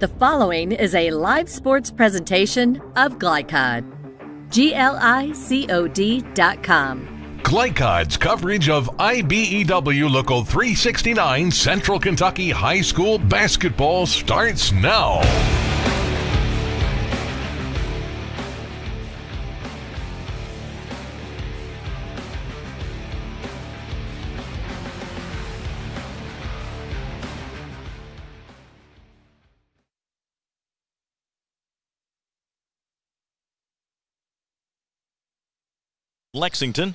The following is a live sports presentation of GLICOD. G-L-I-C-O-D.com. GLICOD's coverage of IBEW Local 369 Central Kentucky High School basketball starts now. Lexington.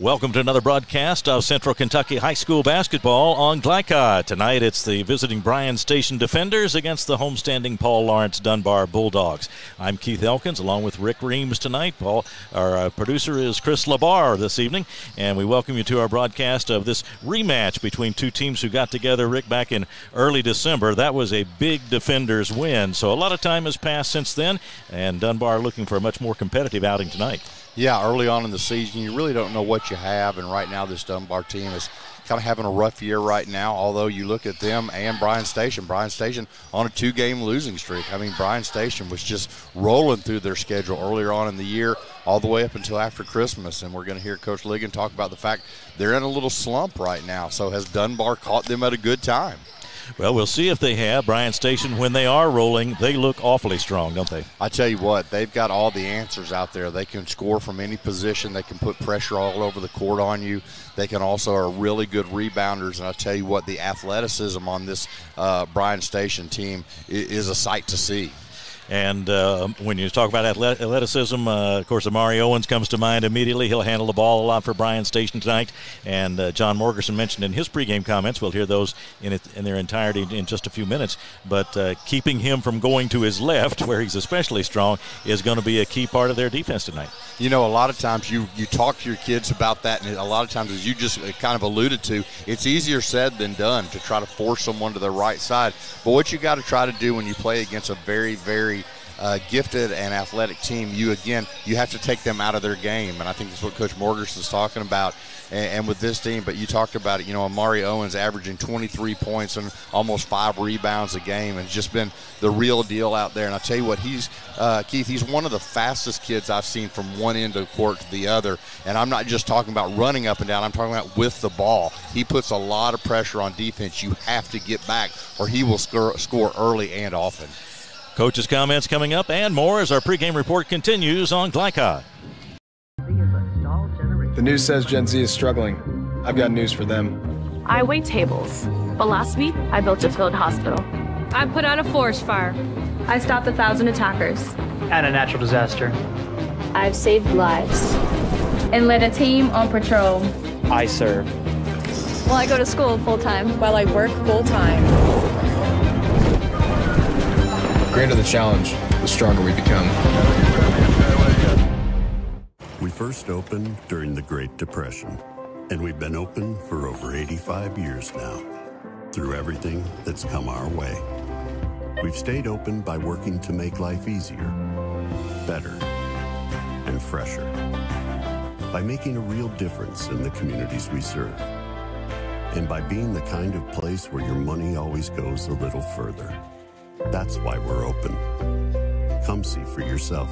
Welcome to another broadcast of Central Kentucky High School basketball on GLICOD. Tonight it's the visiting Bryan Station Defenders against the homestanding Paul Laurence Dunbar Bulldogs. I'm Keith Elkins along with Rick Reams tonight. Paul, our uh, producer is Chris Labar this evening, and we welcome you to our broadcast of this rematch between two teams who got together, Rick, back in early December. That was a big Defenders win, so a lot of time has passed since then, and Dunbar looking for a much more competitive outing tonight. Yeah, early on in the season, you really don't know what you have, and right now this Dunbar team is kind of having a rough year right now. Although you look at them and Bryan Station, Bryan Station on a two-game losing streak. I mean, Bryan Station was just rolling through their schedule earlier on in the year, all the way up until after Christmas. And we're going to hear Coach Ligon talk about the fact they're in a little slump right now. So has Dunbar caught them at a good time? Well, we'll see if they have. Bryan Station, when they are rolling, they look awfully strong, don't they? I tell you what, they've got all the answers out there. They can score from any position, they can put pressure all over the court on you. They can also are really good rebounders. And I tell you what, the athleticism on this uh, Station team is a sight to see. And uh, when you talk about athleticism, uh, of course, Amari Owens comes to mind immediately. He'll handle the ball a lot for Bryan Station tonight. And uh, John Morgerson mentioned in his pregame comments, we'll hear those in, it, in their entirety in just a few minutes. But uh, keeping him from going to his left, where he's especially strong, is going to be a key part of their defense tonight. You know, a lot of times you, you talk to your kids about that, and a lot of times, as you just uh, kind of alluded to, it's easier said than done to try to force someone to the right side. But what you got to try to do when you play against a very, very uh, gifted and athletic team, you again you have to take them out of their game, and I think that's what Coach Morgers is talking about. And, and, with this team, but you talked about it. You know, Amari Owens averaging 23 points and almost five rebounds a game, and just been the real deal out there. And I tell you what, he's uh, Keith. He's one of the fastest kids I've seen from one end of the court to the other. And I'm not just talking about running up and down. I'm talking about with the ball. He puts a lot of pressure on defense. You have to get back, or he will score, score early and often. Coach's comments coming up and more as our pregame report continues on GLICOD. The news says Gen Z is struggling. I've got news for them. I wait tables, but last week I built a field hospital. I put out a forest fire. I stopped a thousand attackers. And a natural disaster. I've saved lives. And led a team on patrol. I serve. Well, I go to school full time. While I work full time greater the challenge, the stronger we become. We first opened during the Great Depression, and we've been open for over 85 years now, through everything that's come our way. We've stayed open by working to make life easier, better, and fresher. By making a real difference in the communities we serve. And by being the kind of place where your money always goes a little further. That's why we're open. Come see for yourself.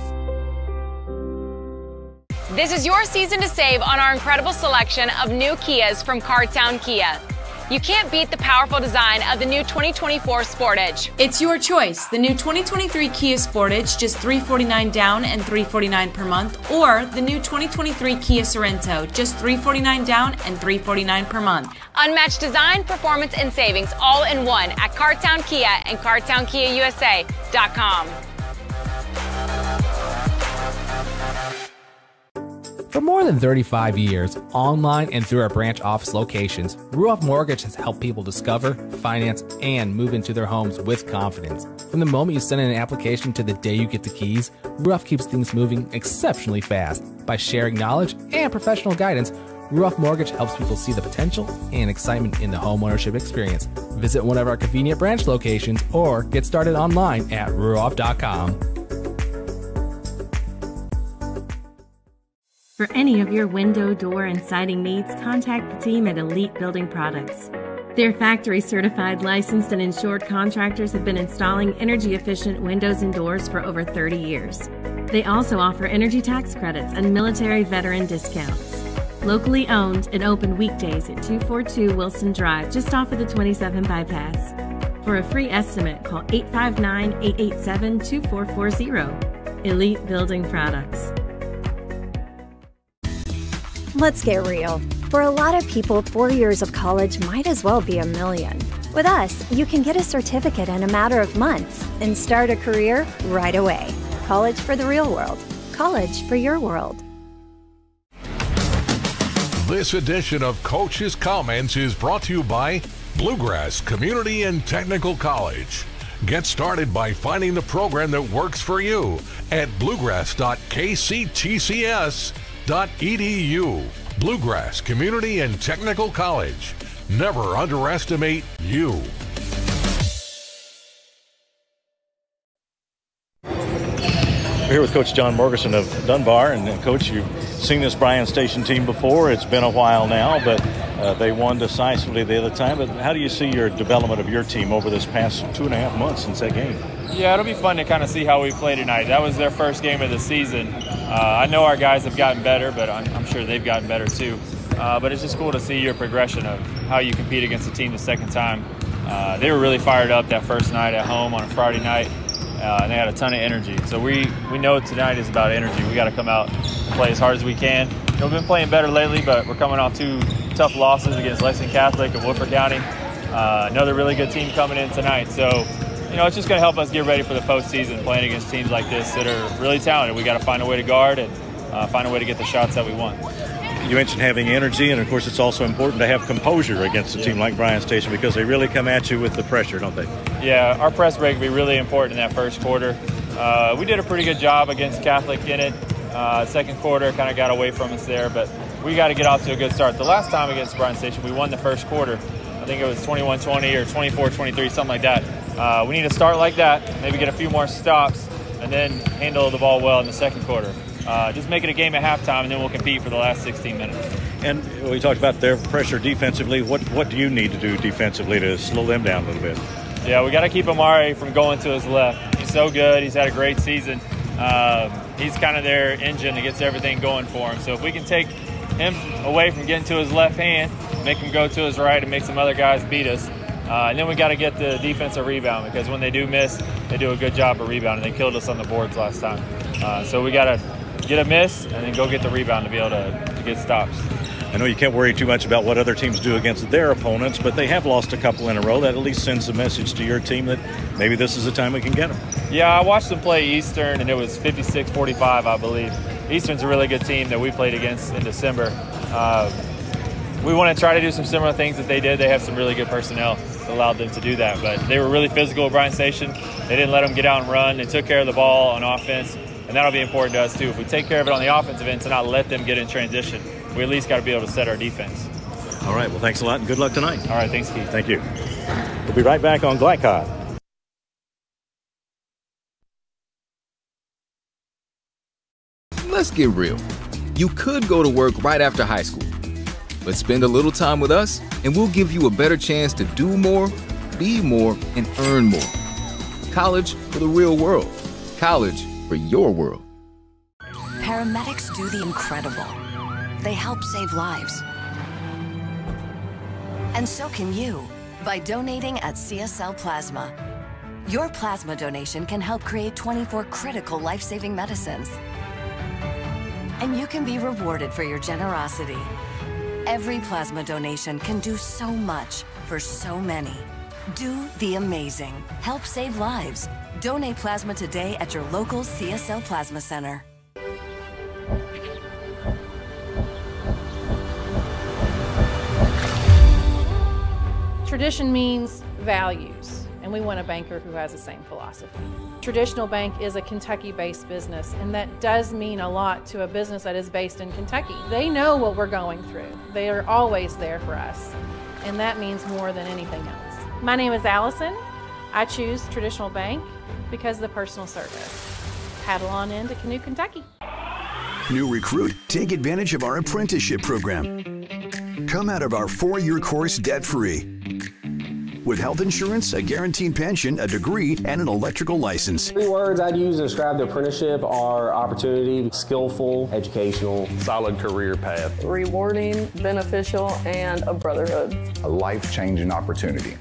This is your season to save on our incredible selection of new Kias from Cartown Kia. You can't beat the powerful design of the new 2024 Sportage. It's your choice. The new 2023 Kia Sportage, just 349 down and 349 per month, or the new 2023 Kia Sorento, just 349 down and 349 per month. Unmatched design, performance, and savings all in one at Cartown Kia and CartownKiaUSA.com. For more than 35 years, online and through our branch office locations, Ruoff Mortgage has helped people discover, finance, and move into their homes with confidence. From the moment you send in an application to the day you get the keys, Ruoff keeps things moving exceptionally fast. By sharing knowledge and professional guidance, Ruoff Mortgage helps people see the potential and excitement in the homeownership experience. Visit one of our convenient branch locations or get started online at ruoff.com. For any of your window, door, and siding needs, contact the team at Elite Building Products. Their factory certified, licensed, and insured contractors have been installing energy efficient windows and doors for over 30 years. They also offer energy tax credits and military veteran discounts. Locally owned and open weekdays at 242 Wilson Drive, just off of the 27 bypass. For a free estimate, call 859 887 2440. Elite Building Products. Let's get real. For a lot of people, four years of college might as well be a million. With us, you can get a certificate in a matter of months and start a career right away. College for the real world. College for your world. This edition of Coach's Comments is brought to you by Bluegrass Community and Technical College. Get started by finding the program that works for you at bluegrass.kctcs.edu. Bluegrass Community and Technical College. Never underestimate you. We're here with Coach John Morgerson of Dunbar. And, Coach, you've seen this Bryan Station team before. It's been a while now, but uh, they won decisively the other time. But how do you see your development of your team over this past two and a half months since that game? Yeah, it'll be fun to kind of see how we play tonight. That was their first game of the season. Uh, I know our guys have gotten better, but I'm, I'm sure they've gotten better too. Uh, but it's just cool to see your progression of how you compete against a team the second time. Uh, they were really fired up that first night at home on a Friday night uh, and they had a ton of energy. So we, we know tonight is about energy. We got to come out and play as hard as we can. You know, we've been playing better lately, but we're coming off two tough losses against Lexington Catholic and Woodford County. Uh, another really good team coming in tonight. So, you know, it's just going to help us get ready for the postseason, playing against teams like this that are really talented. We got to find a way to guard and uh, find a way to get the shots that we want you mentioned having energy, and of course, it's also important to have composure against a yeah. team like Bryan Station because they really come at you with the pressure, don't they? Yeah, our press break will be really important in that first quarter. Uh, we did a pretty good job against Catholic in it. Uh, second quarter kind of got away from us there, but we got to get off to a good start. The last time against Bryan Station, we won the first quarter. I think it was 21 20 or 24 23, something like that. Uh, we need to start like that, maybe get a few more stops, and then handle the ball well in the second quarter uh, just make it a game at halftime, and then we'll compete for the last 16 minutes. And we talked about their pressure defensively. What what do you need to do defensively to slow them down a little bit? Yeah, we got to keep Amari from going to his left. He's so good. He's had a great season. Um, he's kind of their engine that gets everything going for him. So if we can take him away from getting to his left hand, make him go to his right, and make some other guys beat us. Uh, and then we got to get the defensive rebound because when they do miss, they do a good job of rebounding. They killed us on the boards last time. Uh, so we got to get a miss, and then go get the rebound to be able to, to get stops. I know you can't worry too much about what other teams do against their opponents, but they have lost a couple in a row. That at least sends a message to your team that maybe this is the time we can get them. Yeah, I watched them play Eastern, and it was 56 45, I believe. Eastern's a really good team that we played against in December. Uh, we want to try to do some similar things that they did. They have some really good personnel that allowed them to do that. But they were really physical at Bryan Station. They didn't let them get out and run. They took care of the ball on offense and that'll be important to us too. If we take care of it on the offensive end to not let them get in transition, we at least got to be able to set our defense. All right. Well, thanks a lot and good luck tonight. All right. Thanks, Keith. Thank you. We'll be right back on GLICOD. Let's get real. You could go to work right after high school, but spend a little time with us and we'll give you a better chance to do more, be more, and earn more. College for the real world college for your world. Paramedics do the incredible. They help save lives. And so can you by donating at CSL Plasma. Your plasma donation can help create 24 critical life-saving medicines. And you can be rewarded for your generosity. Every plasma donation can do so much for so many. Do the amazing. Help save lives. Donate plasma today at your local CSL Plasma Center. Tradition means values, and we want a banker who has the same philosophy. Traditional Bank is a Kentucky-based business, and that does mean a lot to a business that is based in Kentucky. They know what we're going through. They are always there for us, and that means more than anything else. My name is Allison. I choose Traditional Bank because of the personal service. Paddle on into Canoe, Kentucky. New recruit, take advantage of our apprenticeship program. Come out of our four year course debt free. With health insurance, a guaranteed pension, a degree, and an electrical license. Three words I'd use to describe the apprenticeship are opportunity, skillful, educational, solid career path, rewarding, beneficial, and a brotherhood. A life changing opportunity.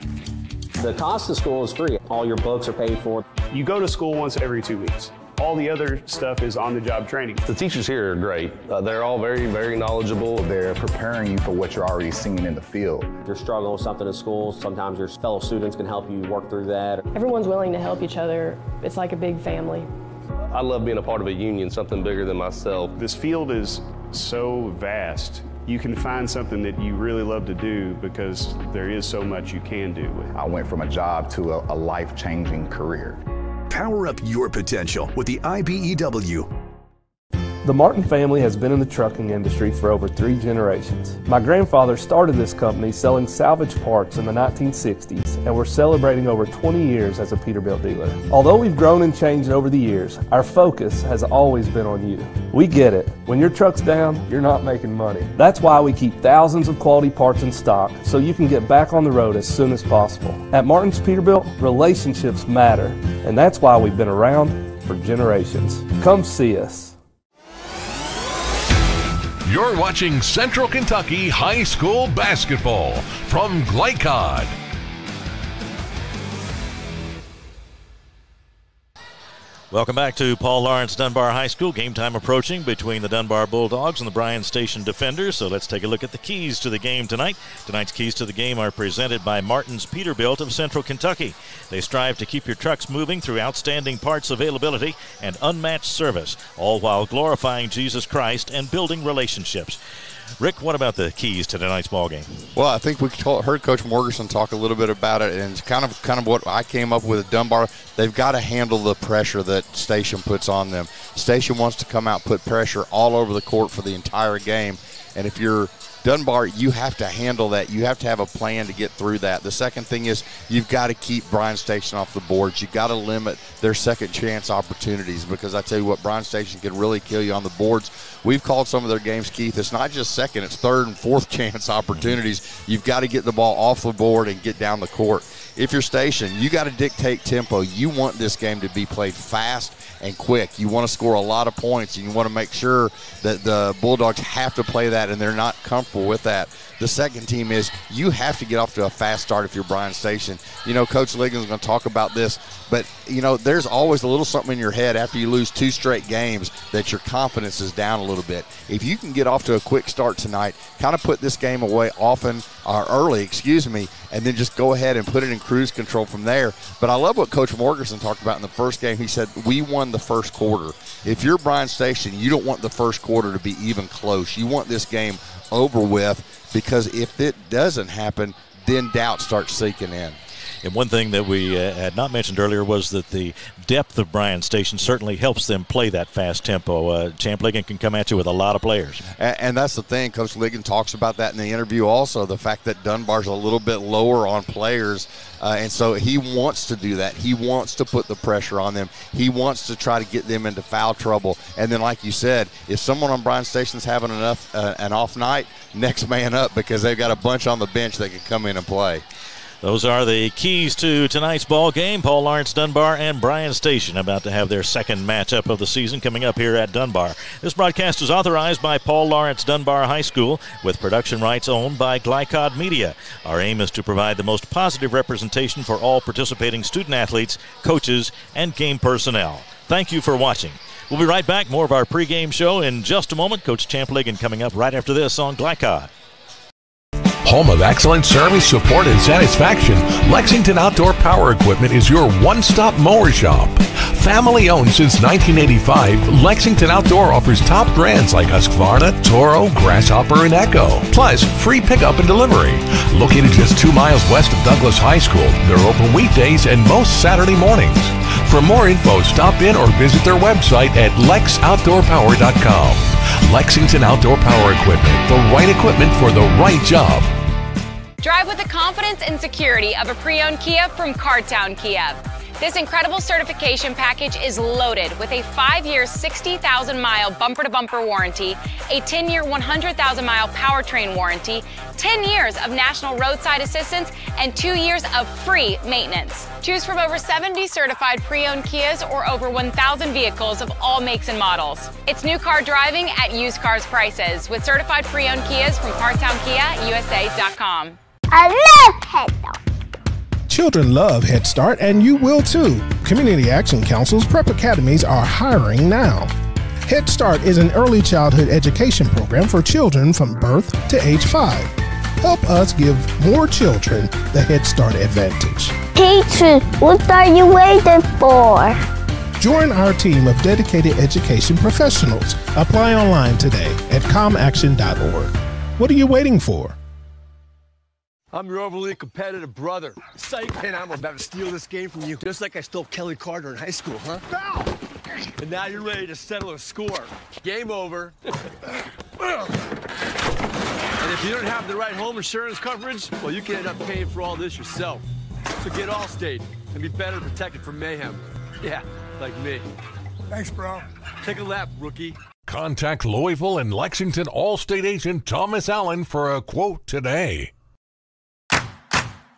The cost of school is free. All your books are paid for. You go to school once every two weeks. All the other stuff is on the job training. The teachers here are great. Uh, they're all very, very knowledgeable. They're preparing you for what you're already seeing in the field. If you're struggling with something in school, sometimes your fellow students can help you work through that. Everyone's willing to help each other. It's like a big family. I love being a part of a union, something bigger than myself. This field is so vast you can find something that you really love to do because there is so much you can do. I went from a job to a, a life changing career. Power up your potential with the IBEW. The Martin family has been in the trucking industry for over three generations. My grandfather started this company selling salvage parts in the 1960s, and we're celebrating over 20 years as a Peterbilt dealer. Although we've grown and changed over the years, our focus has always been on you. We get it. When your truck's down, you're not making money. That's why we keep thousands of quality parts in stock so you can get back on the road as soon as possible. At Martin's Peterbilt, relationships matter, and that's why we've been around for generations. Come see us. You're watching Central Kentucky High School Basketball from GLICOD. Welcome back to Paul Laurence Dunbar High School. Game time approaching between the Dunbar Bulldogs and the Bryan Station Defenders. So let's take a look at the keys to the game tonight. Tonight's keys to the game are presented by Martin's Peterbilt of Central Kentucky. They strive to keep your trucks moving through outstanding parts availability and unmatched service, all while glorifying Jesus Christ and building relationships. Rick, what about the keys to tonight's ball game? Well, I think we heard Coach Morgerson talk a little bit about it, and it's kind of kind of what I came up with at Dunbar. They've got to handle the pressure that Station puts on them. Station wants to come out, put pressure all over the court for the entire game, and if you're Dunbar, you have to handle that. You have to have a plan to get through that. The second thing is you've got to keep Bryan Station off the boards. You've got to limit their second chance opportunities because I tell you what, Bryan Station can really kill you on the boards. We've called some of their games, Keith. It's not just second, it's third and fourth chance opportunities. You've got to get the ball off the board and get down the court. If you're stationed, you got to dictate tempo. You want this game to be played fast and quick. You want to score a lot of points, and you want to make sure that the Bulldogs have to play that, and they're not comfortable with that. The second team is you have to get off to a fast start if you're Bryan Station. You know, Coach Ligon's going to talk about this, but you know, there's always a little something in your head after you lose two straight games that your confidence is down a little bit. If you can get off to a quick start tonight, kind of put this game away often or early, excuse me, and then just go ahead and put it in cruise control from there. But I love what Coach Morgerson talked about in the first game. He said, We won the first quarter. If you're Bryan Station, you don't want the first quarter to be even close. You want this game over with because if it doesn't happen, then doubt starts seeking in. And one thing that we uh, had not mentioned earlier was that the depth of Bryan Station certainly helps them play that fast tempo. Uh, Champ Ligon can come at you with a lot of players. And, and, that's the thing. Coach Ligon talks about that in the interview also the fact that Dunbar's a little bit lower on players. Uh, and so he wants to do that. He wants to put the pressure on them. He wants to try to get them into foul trouble. And then, like you said, if someone on Bryan Station's having enough uh, an off night, next man up because they've got a bunch on the bench that can come in and play. Those are the keys to tonight's ball game. Paul Laurence Dunbar and Bryan Station about to have their second matchup of the season coming up here at Dunbar. This broadcast is authorized by Paul Laurence Dunbar High School with production rights owned by GLICOD Media. Our aim is to provide the most positive representation for all participating student athletes, coaches, and game personnel. Thank you for watching. We'll be right back. More of our pregame show in just a moment. Coach Champ Ligon coming up right after this on GLICOD. Home of excellent service, support, and satisfaction, Lexington Outdoor Power Equipment is your one stop mower shop. Family owned since 1985, Lexington Outdoor offers top brands like Husqvarna, Toro, Grasshopper, and Echo. Plus, free pickup and delivery. Located just two miles west of Douglas High School, they're open weekdays and most Saturday mornings. For more info, stop in or visit their website at lexoutdoorpower.com. Lexington Outdoor Power Equipment, the right equipment for the right job. Drive with the confidence and security of a pre-owned Kia from Cartown Kia. This incredible certification package is loaded with a five year, 60,000 mile bumper to bumper warranty, a 10 year, 100,000 mile powertrain warranty, 10 years of national roadside assistance, and two years of free maintenance. Choose from over 70 certified pre owned Kias or over 1,000 vehicles of all makes and models. It's new car driving at used cars prices with certified pre owned Kias from CartownKiaUSA.com. I love Start. Children love Head Start, and you will too. Community Action Council's prep academies are hiring now. Head Start is an early childhood education program for children from birth to age 5. Help us give more children the Head Start advantage. Teacher, what are you waiting for? Join our team of dedicated education professionals. Apply online today at comaction.org. What are you waiting for? I'm your overly competitive brother. Psych, and I'm about to steal this game from you, just like I stole Kelly Carter in high school, huh? Foul! And now you're ready to settle a score. Game over. and if you don't have the right home insurance coverage, well, you can end up paying for all this yourself. So get Allstate and be better protected from mayhem. Yeah, like me. Thanks, bro. Take a lap, rookie. Contact Louisville and Lexington Allstate agent Thomas Allen for a quote today.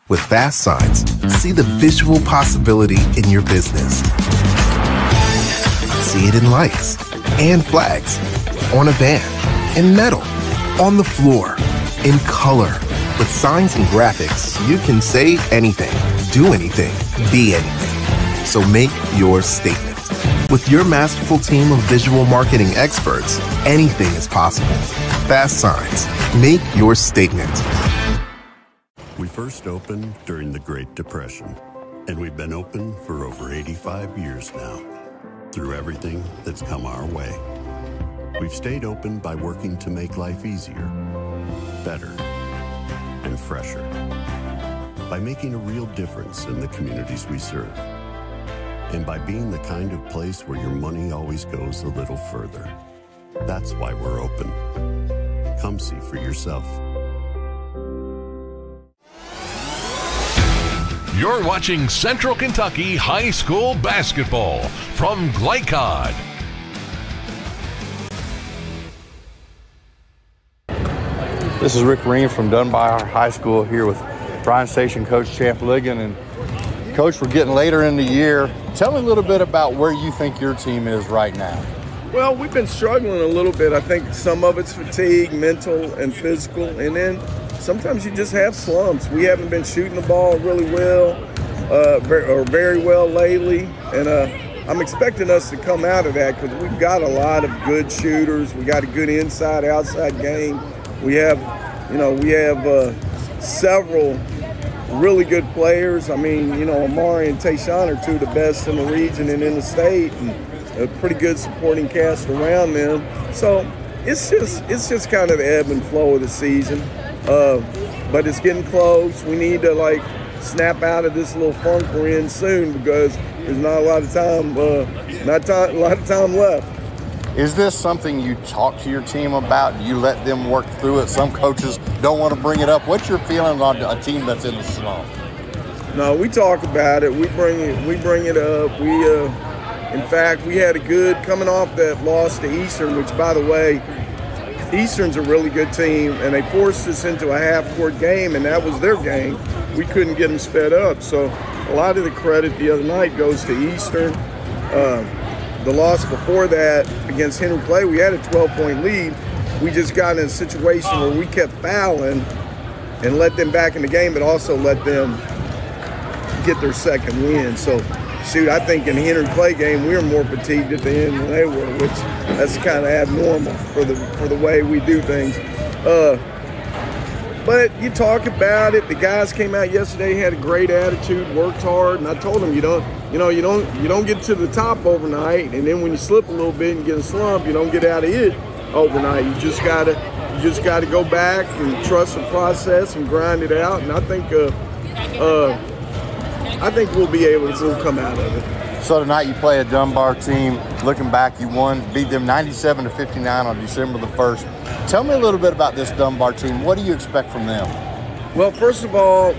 With Fast Signs, see the visual possibility in your business. See it in lights and flags, on a van, in metal, on the floor, in color. With signs and graphics, you can say anything, do anything, be anything. So make your statement. With your masterful team of visual marketing experts, anything is possible. Fast Signs. Make your statement. First opened during the Great Depression, and we've been open for over 85 years now, through everything that's come our way. We've stayed open by working to make life easier, better, and fresher, by making a real difference in the communities we serve, and by being the kind of place where your money always goes a little further. That's why we're open. Come see for yourself. You're watching Central Kentucky High School Basketball from GLICOD. This is Rick Ream from Dunbar High School here with Bryan Station coach Champ Ligon. And coach, we're getting later in the year. Tell me a little bit about where you think your team is right now. Well, we've been struggling a little bit. I think some of it's fatigue, mental and physical, and then sometimes you just have slumps. We haven't been shooting the ball really well uh, or very well lately, and uh, I'm expecting us to come out of that because we've got a lot of good shooters. We got a good inside-outside game. We have, you know, we have uh, several really good players. I mean, you know, Amari and Tayshawn are two of the best in the region and in the state, and a pretty good supporting cast around them. So it's just it's just kind of the ebb and flow of the season. Uh, but it's getting close. We need to like snap out of this little funk we're in soon because there's not a lot of time, uh, not time, a lot of time left. Is this something you talk to your team about? You let them work through it? Some coaches don't want to bring it up. What's your feeling on a team that's in the slump? No, we talk about it. We bring it. We bring it up. We, uh, in fact, we had a good coming off that loss to Eastern, which, by the way, Eastern's a really good team, and they forced us into a half-court game, and that was their game. We couldn't get them sped up, so a lot of the credit the other night goes to Eastern. Uh, the loss before that against Henry Clay, we had a 12-point lead. We just got in a situation where we kept fouling and let them back in the game, but also let them get their second win. So, shoot, I think in the Henry Clay game, we were more fatigued at the end than they were, which that's kind of abnormal for the for the way we do things. Uh, but you talk about it. The guys came out yesterday, had a great attitude, worked hard, and I told them you don't, you know, you don't, you don't get to the top overnight, and then when you slip a little bit and get a slump, you don't get out of it overnight. You just gotta, you just gotta go back and trust the process and grind it out. And I think, uh, uh, I think we'll be able to come out of it. So tonight you play a Dunbar team. Looking back, you won, beat them 97 to 59 on December the 1st. Tell me a little bit about this Dunbar team. What do you expect from them? Well, first of all,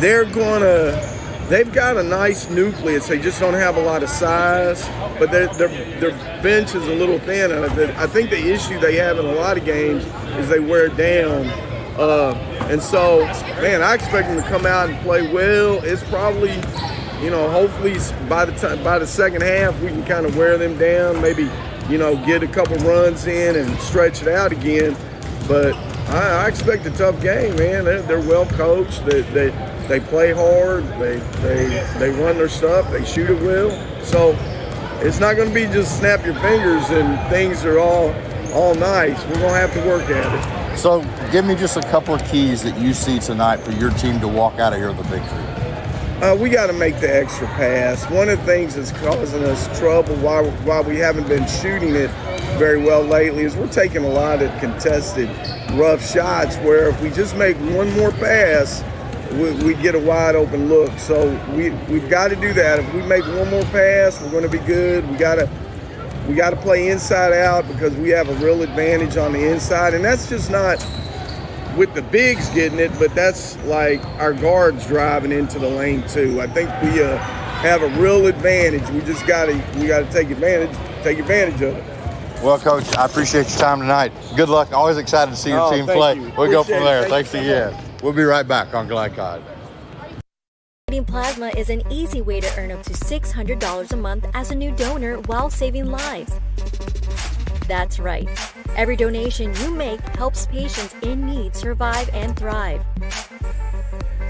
they're going to they've got a nice nucleus. They just don't have a lot of size, but their their, their bench is a little thin. I think the issue they have in a lot of games is they wear down. Uh, and so, man, I expect them to come out and play well. It's probably, you know, hopefully by the time by the second half we can kind of wear them down. Maybe, you know, get a couple runs in and stretch it out again. But I, I expect a tough game, man. They're, they're well coached. They, they they play hard. They they they run their stuff. They shoot it well. So it's not going to be just snap your fingers and things are all all nice. We're going to have to work at it. So give me just a couple of keys that you see tonight for your team to walk out of here with a victory. Uh, we got to make the extra pass. One of the things that's causing us trouble why, why we haven't been shooting it very well lately is we're taking a lot of contested rough shots where if we just make one more pass, we, we get a wide open look. So we we've got to do that. If we make one more pass, we're going to be good. We got to we got to play inside out because we have a real advantage on the inside, and that's just not with the bigs getting it, but that's like our guards driving into the lane too. I think we uh, have a real advantage. We just got to we got to take advantage take advantage of it. Well, Coach, I appreciate your time tonight. Good luck. Always excited to see your oh, team play. You. We'll appreciate go from there. It. Thanks again. We'll be right back on GLICOD. Plasma is an easy way to earn up to $600 a month as a new donor while saving lives. That's right. Every donation you make helps patients in need survive and thrive.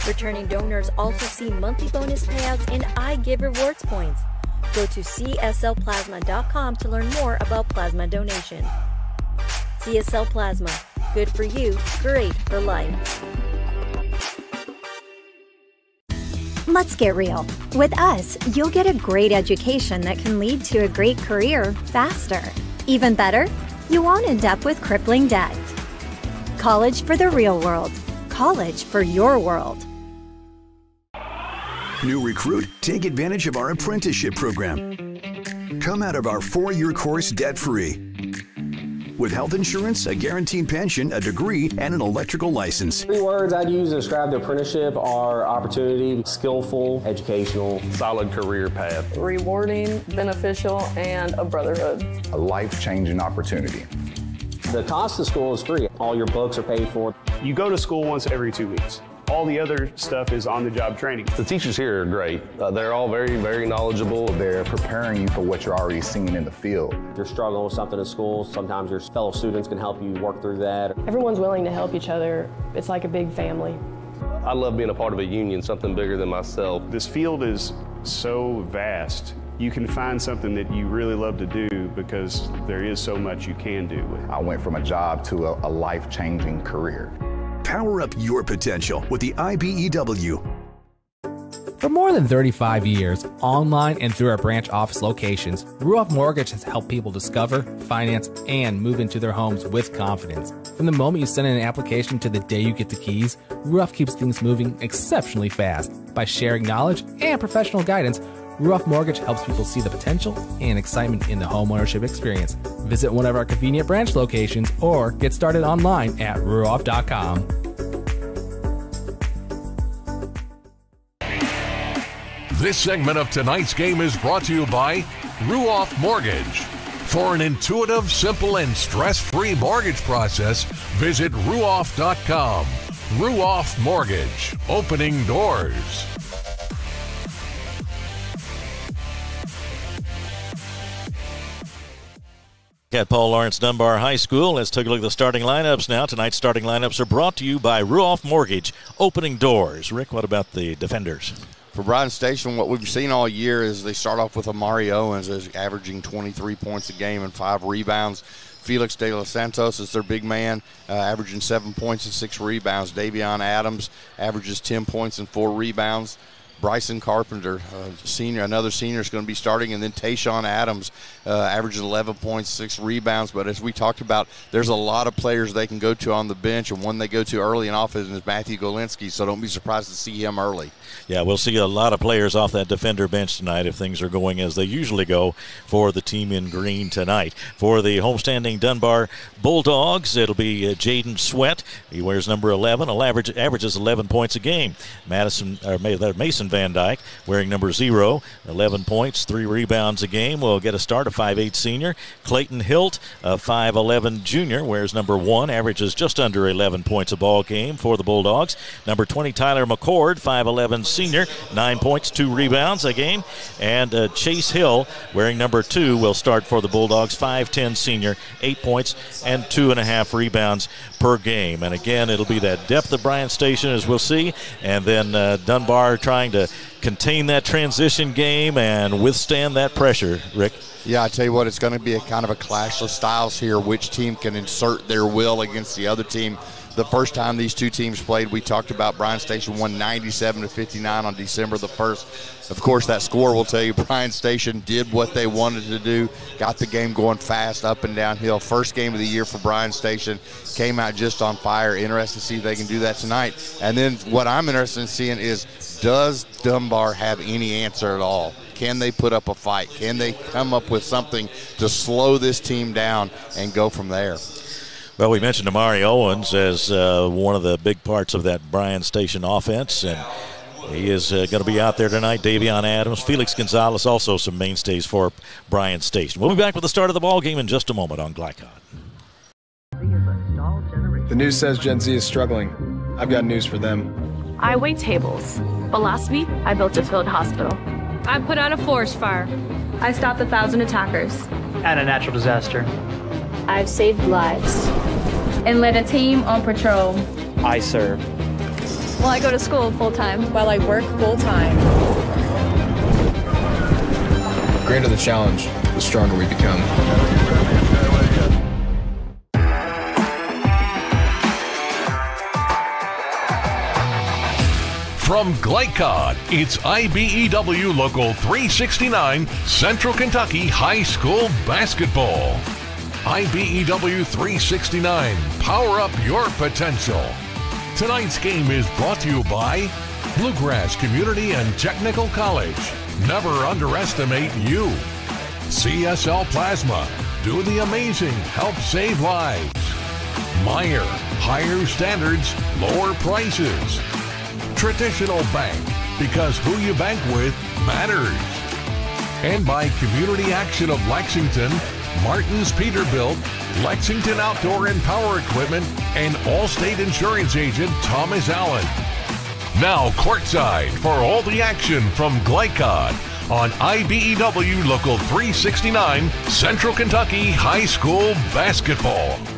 Returning donors also see monthly bonus payouts and I Give rewards points. Go to cslplasma.com to learn more about plasma donation. CSL Plasma. Good for you, great for life. Let's get real. With us, you'll get a great education that can lead to a great career faster. Even better, you won't end up with crippling debt. College for the real world. College for your world. New recruit, take advantage of our apprenticeship program. Come out of our four year course debt free. With health insurance, a guaranteed pension, a degree, and an electrical license. Three words I'd use to describe the apprenticeship are opportunity, skillful, educational, solid career path, rewarding, beneficial, and a brotherhood. A life changing opportunity. The cost of school is free. All your books are paid for. You go to school once every two weeks. All the other stuff is on the job training. The teachers here are great. Uh, they're all very, very knowledgeable. They're preparing you for what you're already seeing in the field. If you're struggling with something in school, sometimes your fellow students can help you work through that. Everyone's willing to help each other. It's like a big family. I love being a part of a union, something bigger than myself. This field is so vast. You can find something that you really love to do because there is so much you can do. I went from a job to a, a life changing career. Power up your potential with the IBEW. For more than 35 years, online and through our branch office locations, Ruoff Mortgage has helped people discover, finance, and move into their homes with confidence. From the moment you send in an application to the day you get the keys, Ruoff keeps things moving exceptionally fast. By sharing knowledge and professional guidance, Ruoff Mortgage helps people see the potential and excitement in the homeownership experience. Visit one of our convenient branch locations or get started online at ruoff.com. This segment of tonight's game is brought to you by Ruoff Mortgage. For an intuitive, simple, and stress free mortgage process, visit ruoff.com. Ruoff Mortgage, opening doors. At Paul Laurence Dunbar High School, let's take a look at the starting lineups now. Tonight's starting lineups are brought to you by Ruoff Mortgage, opening doors. Rick, what about the defenders? For Bryan Station, what we've seen all year is they start off with Amari Owens as averaging 23 points a game and five rebounds. Felix De Los Santos is their big man, uh, averaging seven points and six rebounds. Davion Adams averages 10 points and four rebounds. Bryson Carpenter, uh, senior, another senior is going to be starting, and then Tayshawn Adams uh, averages 11 points, six rebounds. But as we talked about, there's a lot of players they can go to on the bench, and one they go to early and often is Matthew Golinsky. So don't be surprised to see him early. Yeah, we'll see a lot of players off that defender bench tonight if things are going as they usually go for the team in green tonight. For the homestanding Dunbar Bulldogs, it'll be uh, Jaden Sweat. He wears number 11. Average, averages 11 points a game. Madison or Mason Van Dyke, wearing number zero, 11 points, three rebounds a game, will get a start, a 5'8 senior. Clayton Hilt, a 5'11 junior, wears number one, averages just under 11 points a ball game for the Bulldogs. Number 20, Tyler McCord, 5'11 senior, nine points, two rebounds a game. And uh, Chase Hill, wearing number two, will start for the Bulldogs, 5'10 senior, eight points and two and a half rebounds per game. And again, it'll be that depth of Bryan Station, as we'll see, and then uh, Dunbar trying to contain that transition game and withstand that pressure, Rick. Yeah, I tell you what, it's going to be a kind of a clash of styles here. Which team can insert their will against the other team? The first time these two teams played, we talked about Bryan Station won 97 to 59 on December the 1st. Of course, that score will tell you Bryan Station did what they wanted to do, got the game going fast, up and downhill. First game of the year for Bryan Station, came out just on fire. Interested to see if they can do that tonight. And then what I'm interested in seeing is does Dunbar have any answer at all? Can they put up a fight? Can they come up with something to slow this team down and go from there? Well, we mentioned Amari Owens as uh, one of the big parts of that Bryan Station offense, and he is uh, going to be out there tonight. Davion Adams, Felix Gonzalez, also some mainstays for Bryan Station. We'll be back with the start of the ball game in just a moment on GLICOD. The news says Gen Z is struggling. I've got news for them. I wait tables, but last week I built a field hospital. I put out a forest fire. I stopped a thousand attackers. And a natural disaster. I've saved lives. And led a team on patrol. I serve. While I go to school full time. While I work full time. The greater the challenge, the stronger we become. From GLICOD, it's IBEW Local 369 Central Kentucky High School Basketball. IBEW 369, power up your potential. Tonight's game is brought to you by Bluegrass Community and Technical College. Never underestimate you. CSL Plasma, do the amazing, help save lives. Meijer, higher standards, lower prices. Traditional Bank, because who you bank with matters. And by Community Action of Lexington, Martin's Peterbilt, Lexington Outdoor and Power Equipment, and Allstate Insurance Agent Thomas Allen. Now courtside for all the action from GLICOD on IBEW Local 369 Central Kentucky High School Basketball.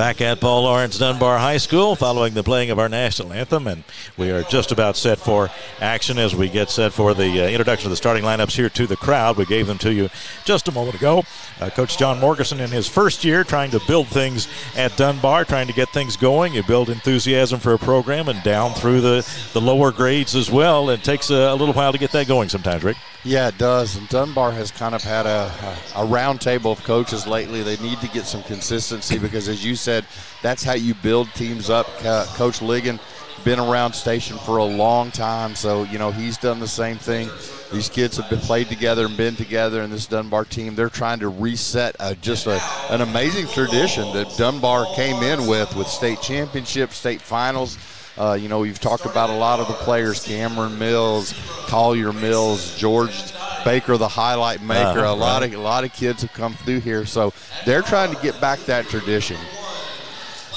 Back at Paul Laurence Dunbar High School following the playing of our national anthem, and we are just about set for action as we get set for the uh, introduction of the starting lineups here to the crowd. We gave them to you just a moment ago. Uh, Coach John Morgerson in his first year trying to build things at Dunbar, trying to get things going. You build enthusiasm for a program and down through the, the lower grades as well. It takes a, a little while to get that going sometimes, Rick. Yeah, it does. And Dunbar has kind of had a, a, a round table of coaches lately. They need to get some consistency because, as you said, that's how you build teams up. Uh, Coach Ligon been around station for a long time, so you know he's done the same thing. These kids have been played together and been together in this Dunbar team. They're trying to reset a, just a, an amazing tradition that Dunbar came in with, with state championships, state finals. Uh, you know, we've talked about a lot of the players: Cameron Mills, Collier Mills, George Baker, the highlight maker. Uh, a lot right. of a lot of kids have come through here, so they're trying to get back that tradition.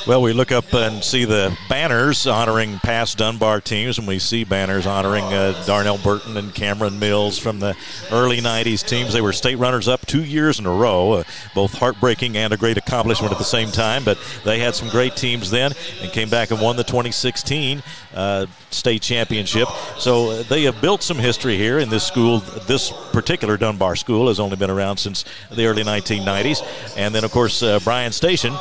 Well, we look up and see the banners honoring past Dunbar teams, and we see banners honoring uh, Darnell Burton and Cameron Mills from the early 90s teams. They were state runners up two years in a row, uh, both heartbreaking and a great accomplishment at the same time. But they had some great teams then and came back and won the 2016 uh, state championship. So uh, they have built some history here in this school. This particular Dunbar school has only been around since the early 1990s. And then, of course, uh, Bryan Station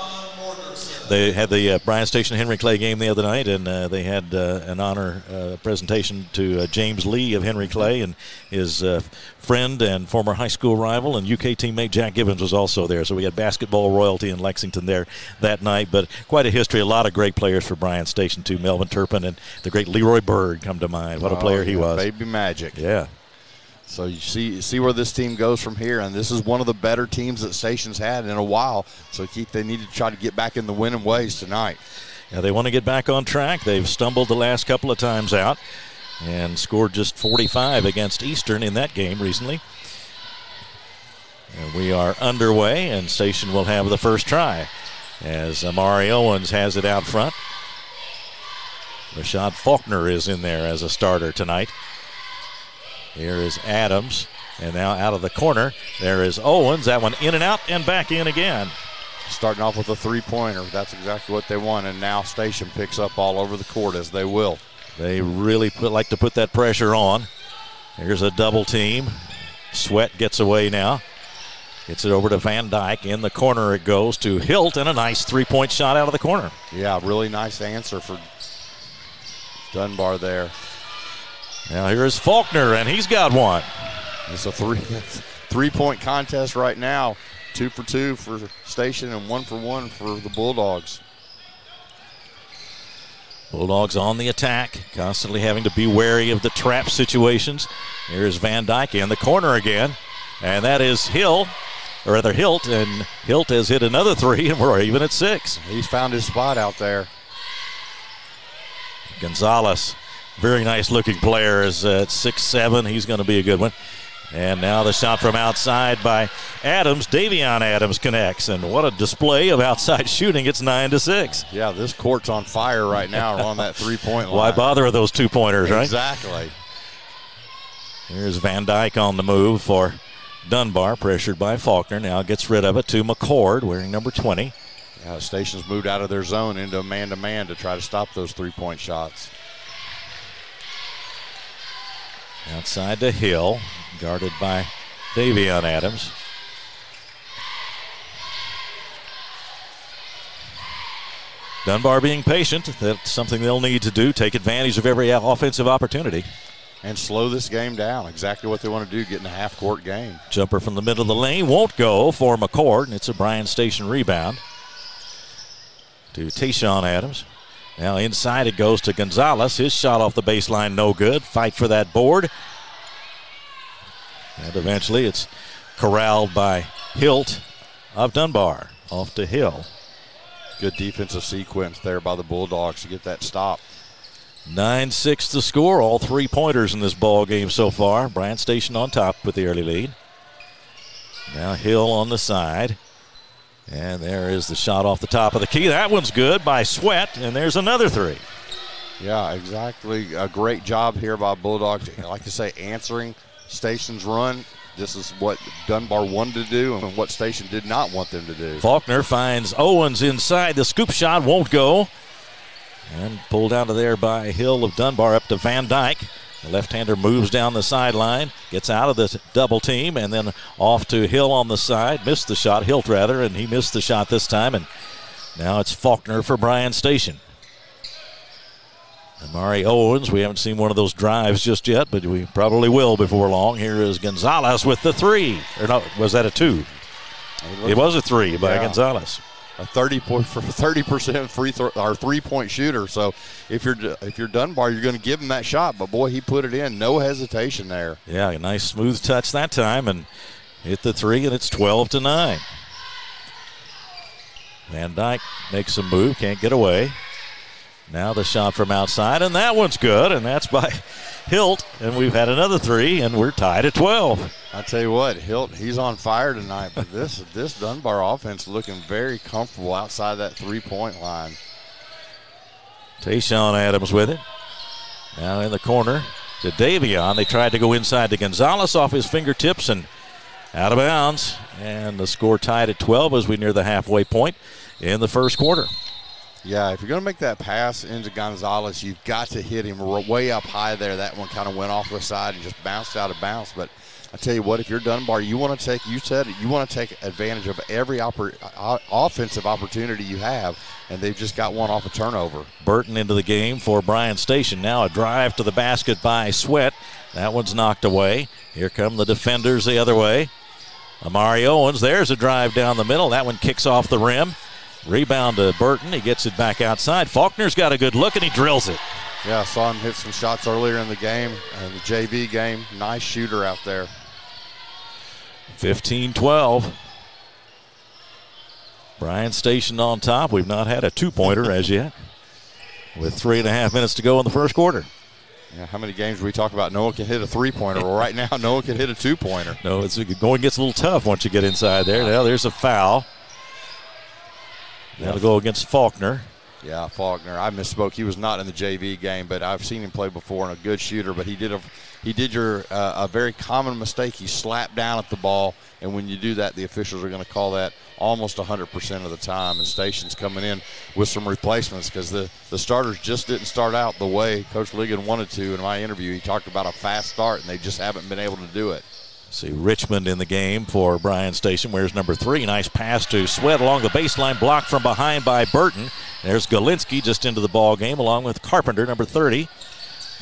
they had the uh, Bryan Station Henry Clay game the other night, and uh, they had uh, an honor uh, presentation to uh, James Lee of Henry Clay, and his uh, friend and former high school rival and UK teammate Jack Givens was also there. So we had basketball royalty in Lexington there that night, but quite a history. A lot of great players for Bryan Station too. Melvin Turpin and the great LeRoy Byrd come to mind. What a Oh, player he yeah, was. Baby Magic. Yeah. So you see see where this team goes from here, and this is one of the better teams that Station's had in a while. So keep they need to try to get back in the winning ways tonight. Yeah, they want to get back on track. They've stumbled the last couple of times out and scored just 45 against Eastern in that game recently. And we are underway, and Station will have the first try as Amari Owens has it out front. Rashad Faulkner is in there as a starter tonight. Here is Adams, and now out of the corner, there is Owens. That one in and out and back in again. Starting off with a three pointer. That's exactly what they want, and now Station picks up all over the court as they will. They really put, like to put that pressure on. Here's a double team. Sweat gets away now. Gets it over to Van Dyke. In the corner it goes to Hilt, and a nice three point shot out of the corner. Yeah, really nice answer for Dunbar there. Now here's Faulkner, and he's got one. It's a three three point contest right now. Two for two for Station and one for one for the Bulldogs. Bulldogs on the attack, constantly having to be wary of the trap situations. Here's Van Dyke in the corner again, and that is Hill, or rather Hilt, and Hilt has hit another three, and we're even at six. He's found his spot out there. Gonzalez, very nice looking player, is uh, at six seven. He's going to be a good one. And now the shot from outside by Adams. Davion Adams connects, and what a display of outside shooting! It's nine to six. Yeah, this court's on fire right now on that three-point line. Why bother with those two pointers, right? Exactly. Here's Van Dyke on the move for Dunbar, pressured by Faulkner. Now gets rid of it to McCord, wearing number 20. Yeah, Station's moved out of their zone into a man-to-man to try to stop those three-point shots. Outside to Hill, guarded by Davion Adams. Dunbar being patient. That's something they'll need to do. Take advantage of every offensive opportunity. And slow this game down. Exactly what they want to do, get in a half court game. Jumper from the middle of the lane won't go for McCord, and it's a Bryan Station rebound to Tayshawn Adams. Now inside it goes to Gonzalez. His shot off the baseline, no good. Fight for that board. And eventually it's corralled by Hilt of Dunbar. Off to Hill. Good defensive sequence there by the Bulldogs to get that stop. 9 6 to score. All three pointers in this ball game so far. Bryan Station on top with the early lead. Now Hill on the side. And there is the shot off the top of the key. That one's good by Sweat, and there's another three. Yeah, exactly. A great job here by Bulldogs. Like I say, answering Station's run. This is what Dunbar wanted to do and what Station did not want them to do. Faulkner finds Owens inside. The scoop shot won't go. And pulled out of there by Hill of Dunbar up to Van Dyke. The left-hander moves down the sideline, gets out of the double team, and then off to Hill on the side. Missed the shot, Hilt rather, and he missed the shot this time. And now it's Faulkner for Bryan Station. Amari Owens, we haven't seen one of those drives just yet, but we probably will before long. Here is Gonzalez with the three. Or no, was that a two? It was a three by Yeah. Gonzalez. A 30 point for 30 percent free throw or three point shooter. So if you're if you're Dunbar, you're going to give him that shot. But boy, he put it in, no hesitation there. Yeah, a nice smooth touch that time and hit the three, and it's 12 to 9. Van Dyke makes a move, can't get away. Now the shot from outside, and that one's good, and that's by Hilt. And we've had another three, and we're tied at 12. I tell you what, Hilt, he's on fire tonight. But this this Dunbar offense looking very comfortable outside that three point line. Tayshawn Adams with it. Now in the corner to Davion. They tried to go inside to Gonzalez off his fingertips and out of bounds. And the score tied at 12 as we near the halfway point in the first quarter. Yeah, if you're going to make that pass into Gonzalez, you've got to hit him way up high there. That one kind of went off the side and just bounced out of bounds. But I tell you what, if you're Dunbar, you want to take, you said it, you want to take advantage of every oppor- offensive opportunity you have, and they've just got one off a turnover. Burton into the game for Bryan Station. Now a drive to the basket by Sweat. That one's knocked away. Here come the defenders the other way. Amari Owens, there's a drive down the middle. That one kicks off the rim. Rebound to Burton. He gets it back outside. Faulkner's got a good look and he drills it. Yeah, I saw him hit some shots earlier in the game, in the JV game. Nice shooter out there. 15 12. Bryan Station on top. We've not had a two pointer as yet, with three and a half minutes to go in the first quarter. Yeah, how many games we talk about Noah can hit a three pointer? well, right now, Noah can hit a two pointer. No, it's going gets a little tough once you get inside there. Now there's a foul. That'll go against Faulkner. Yeah, Faulkner. I misspoke. He was not in the JV game, but I've seen him play before and a good shooter. But he did a he did your uh, a very common mistake. He slapped down at the ball, and when you do that, the officials are going to call that almost 100% of the time. And Station's coming in with some replacements because the the starters just didn't start out the way Coach Ligon wanted to. In my interview, he talked about a fast start, and they just haven't been able to do it. See Richmond in the game for Bryan Station. Where's number three? Nice pass to Sweat along the baseline, blocked from behind by Burton. There's Galinsky just into the ball game along with Carpenter, number 30.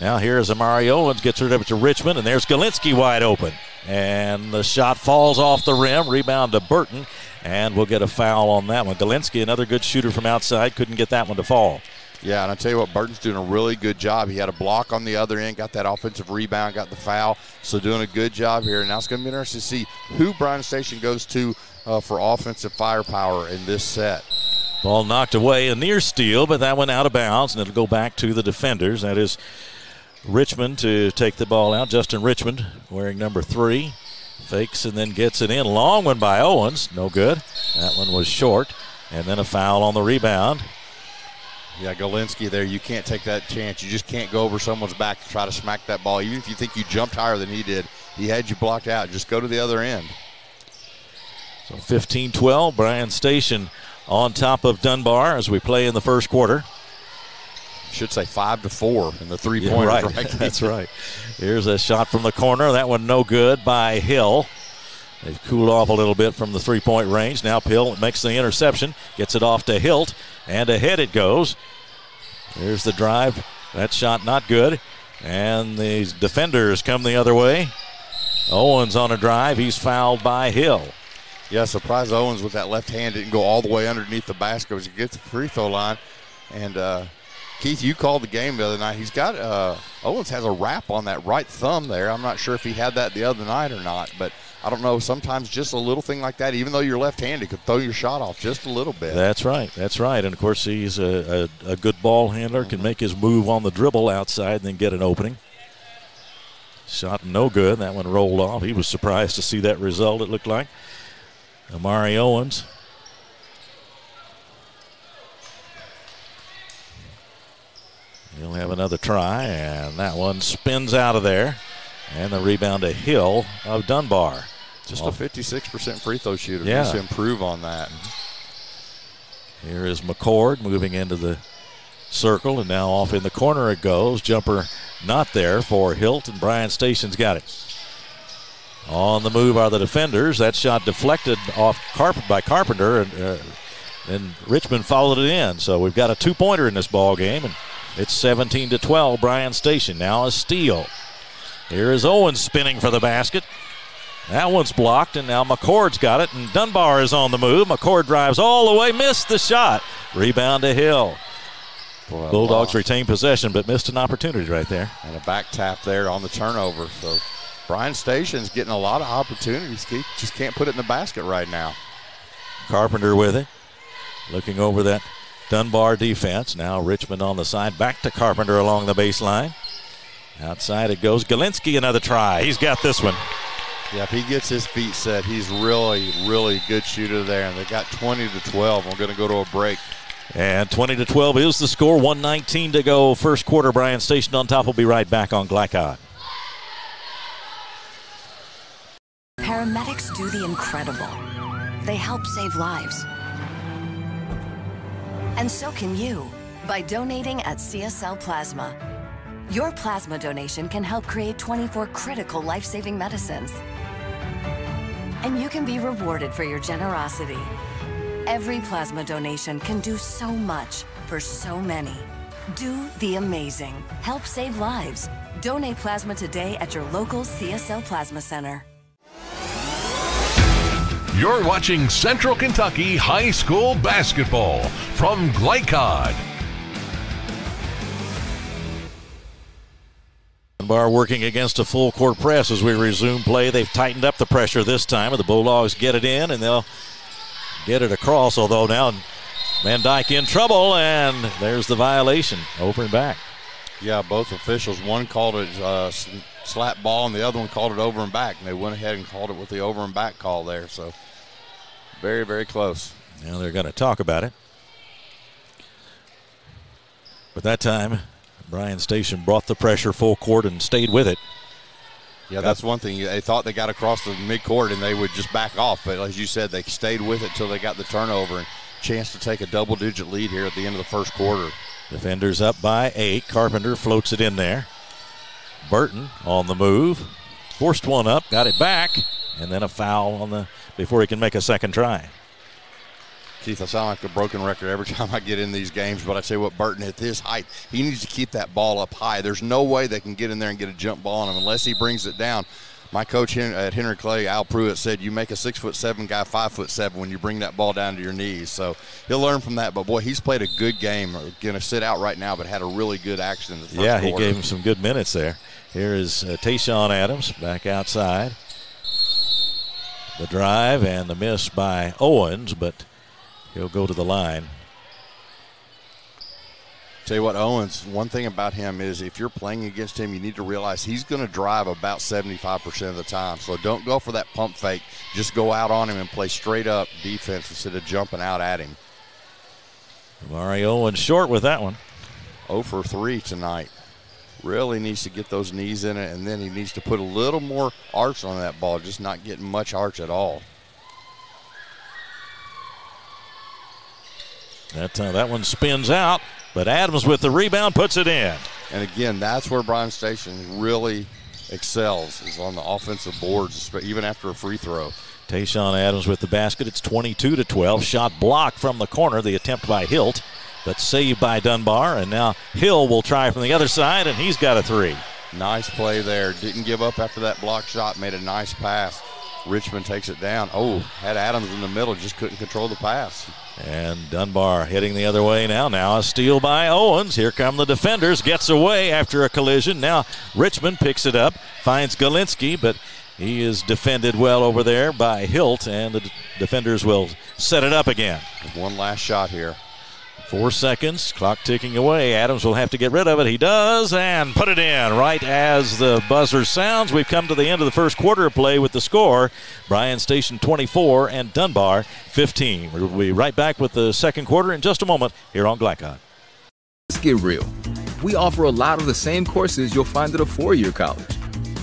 Now here's Amari Owens, gets of it to Richmond, and there's Galinsky wide open. And the shot falls off the rim, rebound to Burton, and we'll get a foul on that one. Galinsky, another good shooter from outside, couldn't get that one to fall. Yeah, and I tell you what, Burton's doing a really good job. He had a block on the other end, got that offensive rebound, got the foul. So doing a good job here. Now it's going to be interesting to see who Bryan Station goes to uh, for offensive firepower in this set. Ball knocked away, a near steal, but that went out of bounds, and it'll go back to the defenders. That is Richmond to take the ball out. Justin Richmond wearing number three. Fakes and then gets it in. Long one by Owens. No good. That one was short. And then a foul on the rebound. Yeah, Galinsky there, you can't take that chance. You just can't go over someone's back to try to smack that ball. Even if you think you jumped higher than he did, he had you blocked out. Just go to the other end. So 15 12, Bryan Station on top of Dunbar as we play in the first quarter. Should say five to four in the three point. Yeah, right. That's right. Here's a shot from the corner. That one no good by Hill. They've cooled off a little bit from the three point range. Now Hill makes the interception, gets it off to Hilt, and ahead it goes. There's the drive. That shot not good. And the defenders come the other way. Owens on a drive. He's fouled by Hill. Yeah, surprise Owens with that left hand didn't go all the way underneath the basket as he gets the free throw line. And uh, Keith, you called the game the other night. He's got uh, Owens has a wrap on that right thumb there. I'm not sure if he had that the other night or not, but I don't know. Sometimes just a little thing like that, even though you're left-handed, could throw your shot off just a little bit. That's right. That's right. And of course, he's a, a, a good ball handler. Can make his move on the dribble outside and then get an opening. Shot no good. That one rolled off. He was surprised to see that result. It looked like Amari Owens. He'll have another try, and that one spins out of there. And the rebound to Hill of Dunbar. Just a 56% free throw shooter. Yeah. Needs to improve on that. Here is McCord moving into the circle, and now off in the corner it goes. Jumper not there for Hilt, and Bryan Station's got it. On the move are the defenders. That shot deflected off Carp- by Carpenter, and uh, then Richmond followed it in. So we've got a two-pointer in this ball game, and it's 17 to 12. Bryan Station now a steal. Here is Owens spinning for the basket. That one's blocked, and now McCord's got it, and Dunbar is on the move. McCord drives all the way, missed the shot. Rebound to Hill. Boy, Bulldogs retain possession, but missed an opportunity right there. And a back tap there on the turnover. So Bryan Station's getting a lot of opportunities. He just can't put it in the basket right now. Carpenter with it. Looking over that Dunbar defense. Now Richmond on the side. Back to Carpenter along the baseline. Outside it goes. Galinsky another try. He's got this one. Yeah, if he gets his feet set, he's really, really good shooter there. And they got 20 to 12. We're going to go to a break. And 20 to 12 is the score. 119 to go. First quarter. Bryan Station on top. We'll be right back on GLICOD. Paramedics do the incredible. They help save lives. And so can you by donating at CSL Plasma. Your plasma donation can help create 24 critical life saving medicines. And you can be rewarded for your generosity. Every plasma donation can do so much for so many. Do the amazing. Help save lives. Donate plasma today at your local CSL Plasma Center. You're watching Central Kentucky High School Basketball from GLICOD. Dunbar working against a full court press as we resume play. They've tightened up the pressure this time, and the Bulldogs get it in, and they'll get it across. Although now Van Dyke in trouble, and there's the violation over and back. Yeah, both officials. One called it uh, slap ball, and the other one called it over and back. And they went ahead and called it with the over and back call there. So very, very close. Now they're going to talk about it. But that time, Bryan Station brought the pressure full court and stayed with it. Yeah, that's one thing. They thought they got across the midcourt and they would just back off, but as you said, they stayed with it until they got the turnover and chance to take a double-digit lead here at the end of the first quarter. Defenders up by eight. Carpenter floats it in there. Burton on the move, forced one up, got it back, and then a foul on the before he can make a second try. Keith, I sound like a broken record every time I get in these games, but I say what Burton at his height, he needs to keep that ball up high. There's no way they can get in there and get a jump ball on him unless he brings it down. My coach at Henry Clay, Al Pruitt, said you make a six foot seven guy five foot seven when you bring that ball down to your knees. So he'll learn from that. But boy, he's played a good game. Going to sit out right now, but had a really good action. In the first yeah, he gave him some good minutes there. Here is uh, Tayshawn Adams back outside. The drive and the miss by Owens, but he'll go to the line. Tell you what, Owens, one thing about him is if you're playing against him, you need to realize he's going to drive about 75% of the time. So don't go for that pump fake. Just go out on him and play straight up defense instead of jumping out at him. Mario Owens short with that one. 0 for 3 tonight. Really needs to get those knees in it, and then he needs to put a little more arch on that ball, just not getting much arch at all. That, uh, that one spins out, but Adams with the rebound puts it in. And again, that's where Bryan Station really excels, is on the offensive boards, even after a free throw. Tayshawn Adams with the basket. It's 22 to 12. Shot blocked from the corner. The attempt by Hilt, but saved by Dunbar. And now Hill will try from the other side, and he's got a three. Nice play there. Didn't give up after that block shot. Made a nice pass. Richmond takes it down. Oh, had Adams in the middle, just couldn't control the pass. And Dunbar heading the other way now. Now a steal by Owens. Here come the defenders. Gets away after a collision. Now Richmond picks it up, finds Galinsky, but he is defended well over there by Hilt, and the defenders will set it up again. One last shot here. Four seconds, clock ticking away. Adams will have to get rid of it. He does, and put it in right as the buzzer sounds. We've come to the end of the first quarter of play with the score Bryan Station 24 and Dunbar 15. We'll be right back with the second quarter in just a moment here on GLICOD. Let's get real. We offer a lot of the same courses you'll find at a four year college.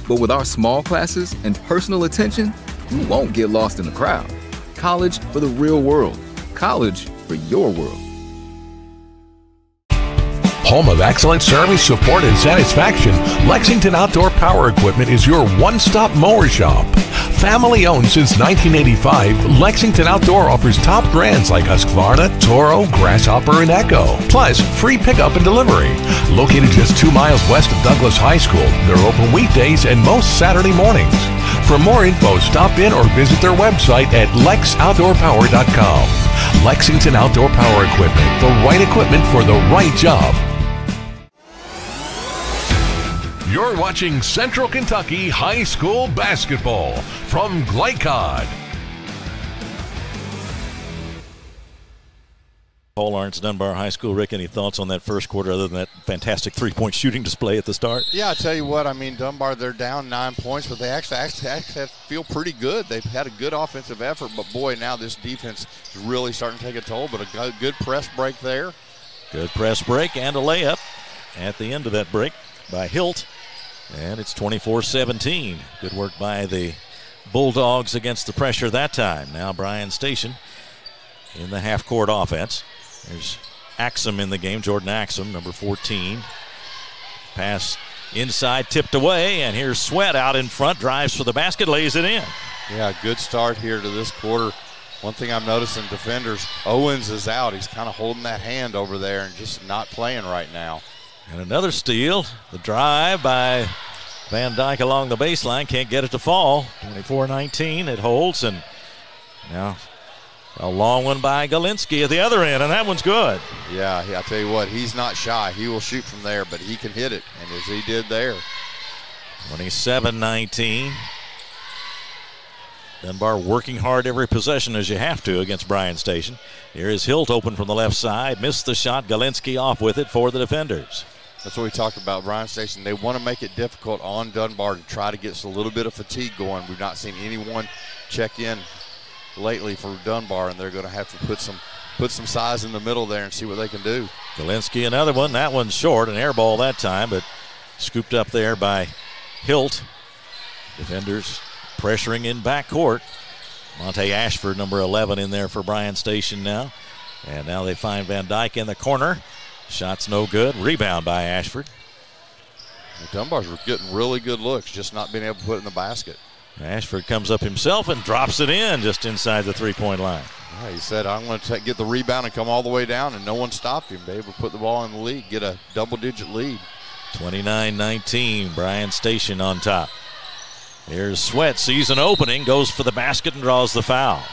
But with our small classes and personal attention, you won't get lost in the crowd. College for the real world, college for your world. Home of excellent service, support, and satisfaction, Lexington Outdoor Power Equipment is your one stop mower shop. Family owned since 1985, Lexington Outdoor offers top brands like Husqvarna, Toro, Grasshopper, and Echo. Plus, free pickup and delivery. Located just two miles west of Douglas High School, they're open weekdays and most Saturday mornings. For more info, stop in or visit their website at lexoutdoorpower.com. Lexington Outdoor Power Equipment, the right equipment for the right job. You're watching Central Kentucky High School Basketball from GLICOD. Paul Laurence Dunbar High School. Rick, any thoughts on that first quarter other than that fantastic three point shooting display at the start? Yeah, I tell you what, I mean, Dunbar, they're down nine points, but they actually, actually, actually feel pretty good. They've had a good offensive effort, but boy, now this defense is really starting to take a toll. But a good press break there. Good press break and a layup at the end of that break by Hilt. And it's 24 17. Good work by the Bulldogs against the pressure that time. Now Bryan Station in the half court offense. There's Axum in the game, Jordan Axum, number 14. Pass inside, tipped away, and here's Sweat out in front, drives for the basket, lays it in. Yeah, good start here to this quarter. One thing I'm noticing defenders, Owens is out. He's kind of holding that hand over there and just not playing right now. And another steal. The drive by Van Dyke along the baseline. Can't get it to fall. 24 19. It holds. And now a long one by Galinsky at the other end. And that one's good. Yeah, I tell you what, he's not shy. He will shoot from there, but he can hit it. And as he did there. 27 19. Dunbar working hard every possession as you have to against Bryan Station. Here is Hilt open from the left side. Missed the shot. Galinsky off with it for the defenders. That's what we talked about, Bryan Station. They want to make it difficult on Dunbar to try to get a little bit of fatigue going. We've not seen anyone check in lately for Dunbar, and they're going to have to put some put some size in the middle there and see what they can do. Galinsky, another one. That one's short, an air ball that time, but scooped up there by Hilt. Defenders pressuring in backcourt. Monte Ashford, number 11, in there for Bryan Station now. And now they find Van Dyke in the corner. Shot's no good. Rebound by Ashford. The Dunbars were getting really good looks, just not being able to put it in the basket. Ashford comes up himself and drops it in just inside the three point line. Yeah, he said, I'm going to get the rebound and come all the way down, and no one stopped him. Be able to put the ball in the lead, get a double digit lead. 29 19, Bryan Station on top. Here's Sweat, season opening, goes for the basket and draws the foul.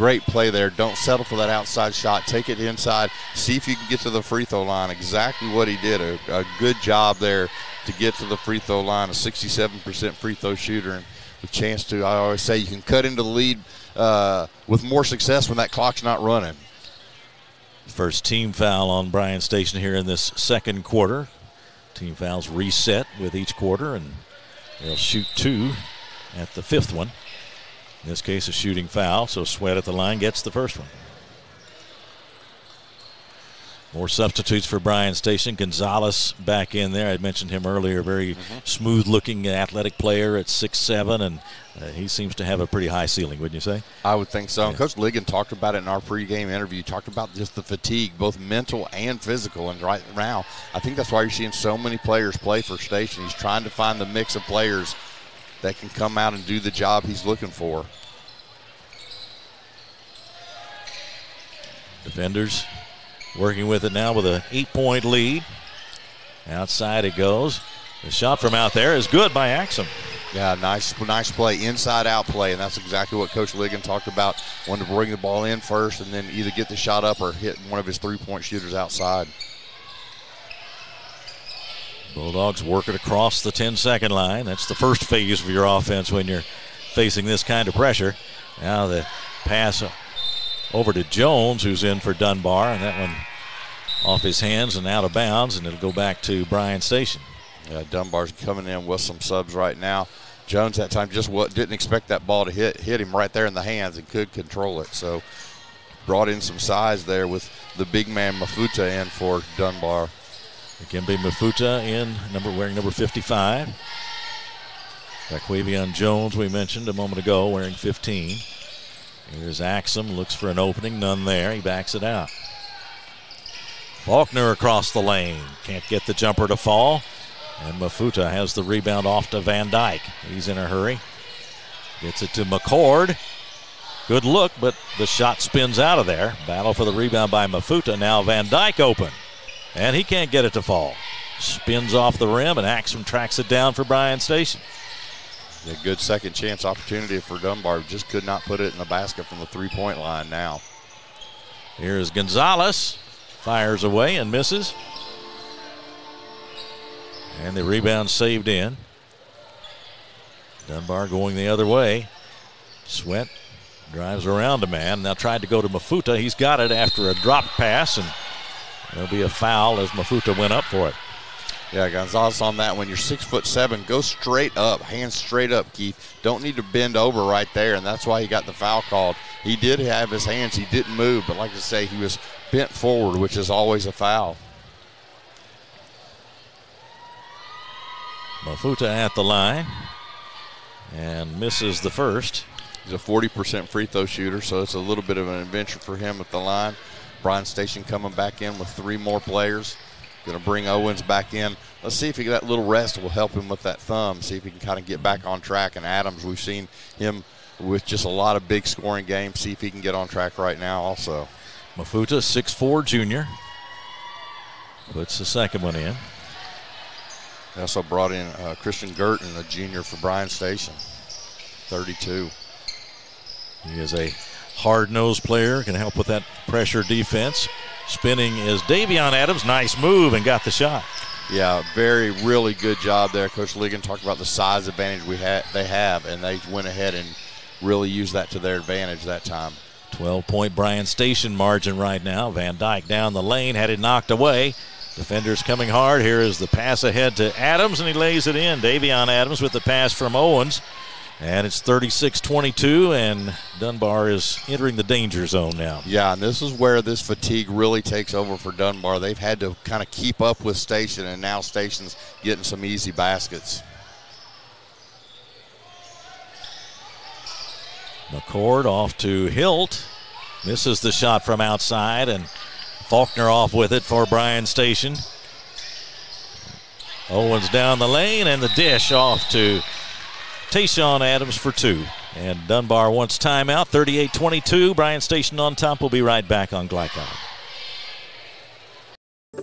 Great play there. Don't settle for that outside shot. Take it inside. See if you can get to the free throw line. Exactly what he did. A, a good job there to get to the free throw line. A 67% free throw shooter and a chance to, I always say, you can cut into the lead uh, with more success when that clock's not running. First team foul on Bryan Station here in this second quarter. Team fouls reset with each quarter, and they'll shoot two at the fifth one. In this case, a shooting foul, so Sweat at the line gets the first one. More substitutes for Bryan Station. Gonzalez back in there. I mentioned him earlier. Very mm-hmm. smooth looking athletic player at six seven, and uh, he seems to have a pretty high ceiling, wouldn't you say? I would think so. Yeah. Coach Ligon talked about it in our pregame interview. Talked about just the fatigue, both mental and physical. And right now, I think that's why you're seeing so many players play for Station. He's trying to find the mix of players that can come out and do the job he's looking for. Defenders working with it now with an eight point lead. Outside it goes. The shot from out there is good by Axum. Yeah, nice, nice play, inside out play, and that's exactly what Coach Ligon talked about. Wanted to bring the ball in first, and then either get the shot up or hit one of his three-point shooters outside. Bulldogs work it across the 10-second line. That's the first phase of your offense when you're facing this kind of pressure. Now the pass over to Jones, who's in for Dunbar, and that one off his hands and out of bounds, and it'll go back to Bryan Station. Yeah, Dunbar's coming in with some subs right now. Jones that time just didn't expect that ball to hit hit him right there in the hands and could control it. So brought in some size there with the big man Mafuta in for Dunbar. Dikembe Mafuta in number wearing number 55. Jaquavion Jones we mentioned a moment ago wearing 15. Here's Axum, looks for an opening, none there. He backs it out. Faulkner across the lane, can't get the jumper to fall. And Mafuta has the rebound off to Van Dyke. He's in a hurry. Gets it to McCord. Good look, but the shot spins out of there. Battle for the rebound by Mafuta. Now Van Dyke open. And he can't get it to fall. Spins off the rim, and Axum tracks it down for Bryan Station. A good second chance opportunity for Dunbar. Just could not put it in the basket from the three point line now. Here's Gonzalez. Fires away and misses. And the rebound saved in. Dunbar going the other way. Sweat drives around a man. Now tried to go to Mafuta. He's got it after a drop pass, and there'll be a foul as Mafuta went up for it. Yeah, Gonzalez on that one. You're six foot seven. Go straight up, hands straight up, Keith. Don't need to bend over right there, and that's why he got the foul called. He did have his hands. He didn't move, but like I say, he was bent forward, which is always a foul. Mafuta at the line and misses the first. He's a 40% free throw shooter, so it's a little bit of an adventure for him at the line. Bryan Station coming back in with three more players. Going to bring Owens back in. Let's see if he, that little rest will help him with that thumb. See if he can kind of get back on track. And Adams, we've seen him with just a lot of big scoring games. See if he can get on track right now. Also, Mafuta, 6'4 junior, puts the second one in. They also brought in uh, Christian Girton, a junior for Bryan Station, 32. He is a hard-nosed player, can help with that pressure defense. Spinning is Davion Adams. Nice move and got the shot. Yeah, very, really good job there. Coach Ligon talked about the size advantage we ha- they have, and they went ahead and really used that to their advantage that time. 12 point Bryan Station margin right now. Van Dyke down the lane, had it knocked away. Defenders coming hard. Here is the pass ahead to Adams, and he lays it in. Davion Adams with the pass from Owens. And it's 36 22, and Dunbar is entering the danger zone now. Yeah, and this is where this fatigue really takes over for Dunbar. They've had to kind of keep up with Station, and now Station's getting some easy baskets. McCord off to Hilt. Misses the shot from outside, and Faulkner off with it for Bryan Station. Owens down the lane, and the dish off to Tayshawn Adams for two. And Dunbar wants timeout, 38 22. Bryan Station on top. We'll be right back on GLICOD.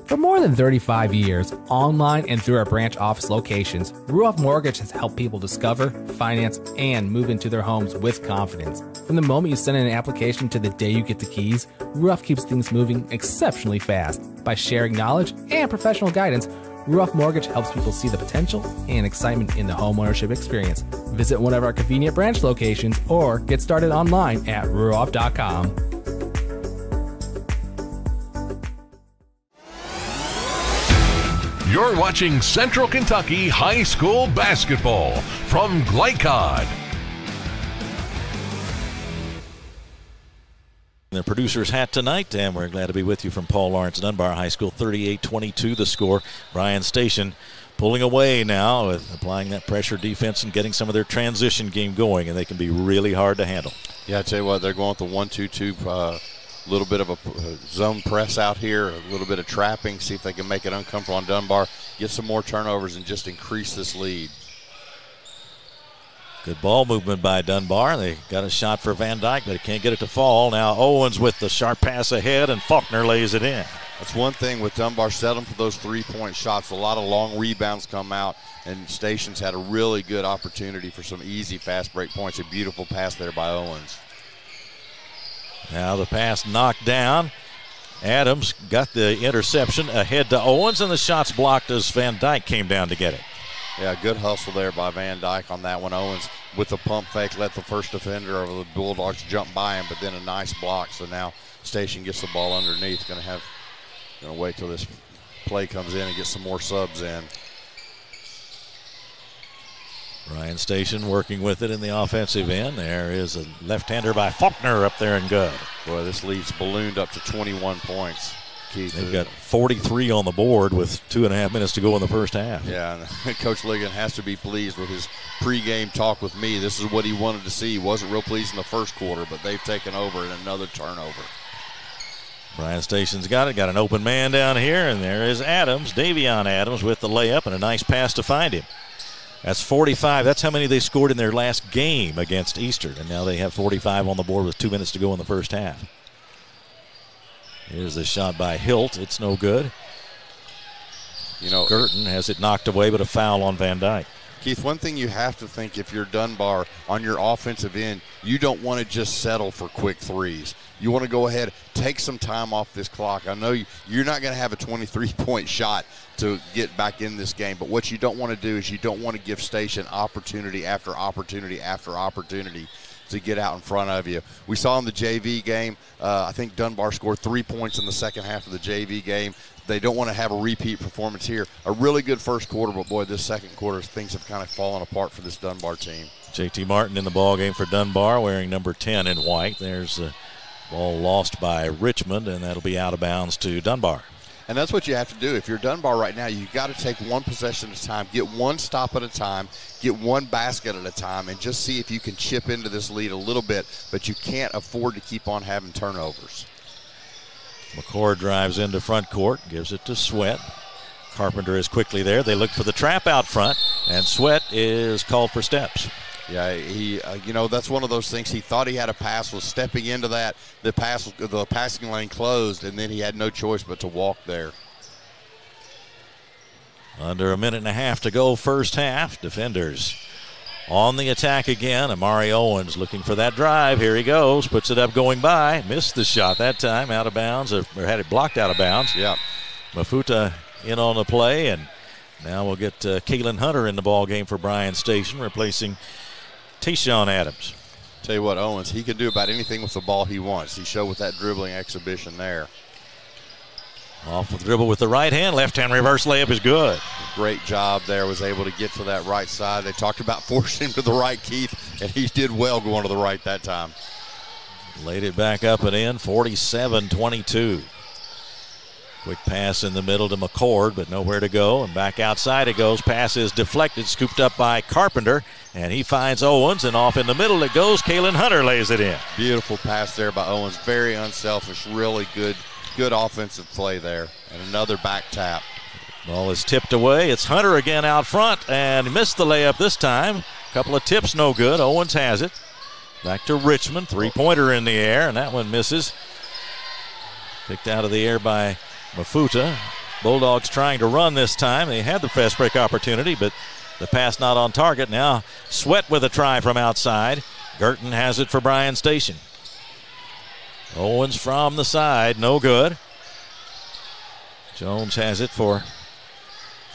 For more than 35 years, online and through our branch office locations, Ruoff Mortgage has helped people discover, finance, and move into their homes with confidence. From the moment you send in an application to the day you get the keys, Ruoff keeps things moving exceptionally fast. By sharing knowledge and professional guidance, Ruoff Mortgage helps people see the potential and excitement in the homeownership experience. Visit one of our convenient branch locations or get started online at ruoff.com. You're watching Central Kentucky High School Basketball from GLICOD. The producer's hat tonight, and we're glad to be with you from Paul Laurence Dunbar High School. 38 22 the score. Bryan Station pulling away now with applying that pressure defense and getting some of their transition game going, and they can be really hard to handle. Yeah, I tell you what, they're going with the 1 2 2 uh, little bit of a zone press out here, a little bit of trapping, see if they can make it uncomfortable on Dunbar, get some more turnovers, and just increase this lead. Good ball movement by Dunbar. They got a shot for Van Dyke, but he can't get it to fall. Now Owens with the sharp pass ahead, and Faulkner lays it in. That's one thing with Dunbar settling for those three-point shots. A lot of long rebounds come out, and Stations had a really good opportunity for some easy fast break points. A beautiful pass there by Owens. Now the pass knocked down. Adams got the interception ahead to Owens, and the shot's blocked as Van Dyke came down to get it. Yeah, good hustle there by Van Dyke on that one. Owens with the pump fake let the first defender of the Bulldogs jump by him, but then a nice block. So now Station gets the ball underneath. Going to have, going to wait till this play comes in and get some more subs in. Ryan Station working with it in the offensive end. There is a left-hander by Faulkner up there and good. Boy, this lead's ballooned up to 21 points. Keith, They've uh, got 43 on the board with two and a half minutes to go in the first half. Yeah, Coach Ligon has to be pleased with his pregame talk with me. This is what he wanted to see. He wasn't real pleased in the first quarter, but they've taken over in another turnover. Bryan Station's got it. Got an open man down here, and there is Adams, Davion Adams, with the layup and a nice pass to find him. That's 45. That's how many they scored in their last game against Eastern. And now they have 45 on the board with two minutes to go in the first half. Here's the shot by Hilt. It's no good. You know, Girton has it knocked away, but a foul on Van Dyke. Keith, one thing you have to think if you're Dunbar on your offensive end, you don't want to just settle for quick threes. You want to go ahead, take some time off this clock. I know you're not going to have a 23 point shot to get back in this game, but what you don't want to do is you don't want to give Station opportunity after opportunity after opportunity to get out in front of you. We saw in the JV game, uh, I think Dunbar scored three points in the second half of the JV game. They don't want to have a repeat performance here. A really good first quarter, but boy, this second quarter, things have kind of fallen apart for this Dunbar team. JT Martin in the ball game for Dunbar, wearing number 10 in white. There's a ball lost by Richmond, and that'll be out of bounds to Dunbar. And that's what you have to do. If you're Dunbar right now, you've got to take one possession at a time, get one stop at a time, get one basket at a time, and just see if you can chip into this lead a little bit. But you can't afford to keep on having turnovers. McCord drives into front court, gives it to Sweat. Carpenter is quickly there. They look for the trap out front, and Sweat is called for steps. Yeah, he, uh, you know, that's one of those things. He thought he had a pass, was stepping into that. The pass, the passing lane closed, and then he had no choice but to walk there. Under a minute and a half to go, first half. Defenders on the attack again. Amari Owens looking for that drive. Here he goes. Puts it up going by. Missed the shot that time. Out of bounds, or, had it blocked out of bounds. Yeah. Mafuta in on the play, and now we'll get uh, Kalen Hunter in the ball game for Bryan Station, replacing Tayshawn Adams. Tell you what, Owens, he can do about anything with the ball he wants. He showed with that dribbling exhibition there. Off the dribble with the right hand, left hand reverse layup is good. Great job there, was able to get to that right side. They talked about forcing him to the right, Keith, and he did well going to the right that time. Laid it back up and in, 47 22. Quick pass in the middle to McCord, but nowhere to go. And back outside it goes. Pass is deflected, scooped up by Carpenter, and he finds Owens. And off in the middle it goes. Kalen Hunter lays it in. Beautiful pass there by Owens. Very unselfish, really good, good offensive play there. And another back tap. Ball is tipped away. It's Hunter again out front, and he missed the layup this time. Couple of tips, no good. Owens has it. Back to Richmond. Three pointer in the air, and that one misses. Picked out of the air by Mafuta. Bulldogs trying to run this time. They had the fast break opportunity, but the pass not on target. Now Sweat with a try from outside. Girton has it for Bryan Station. Owens from the side, no good. Jones has it for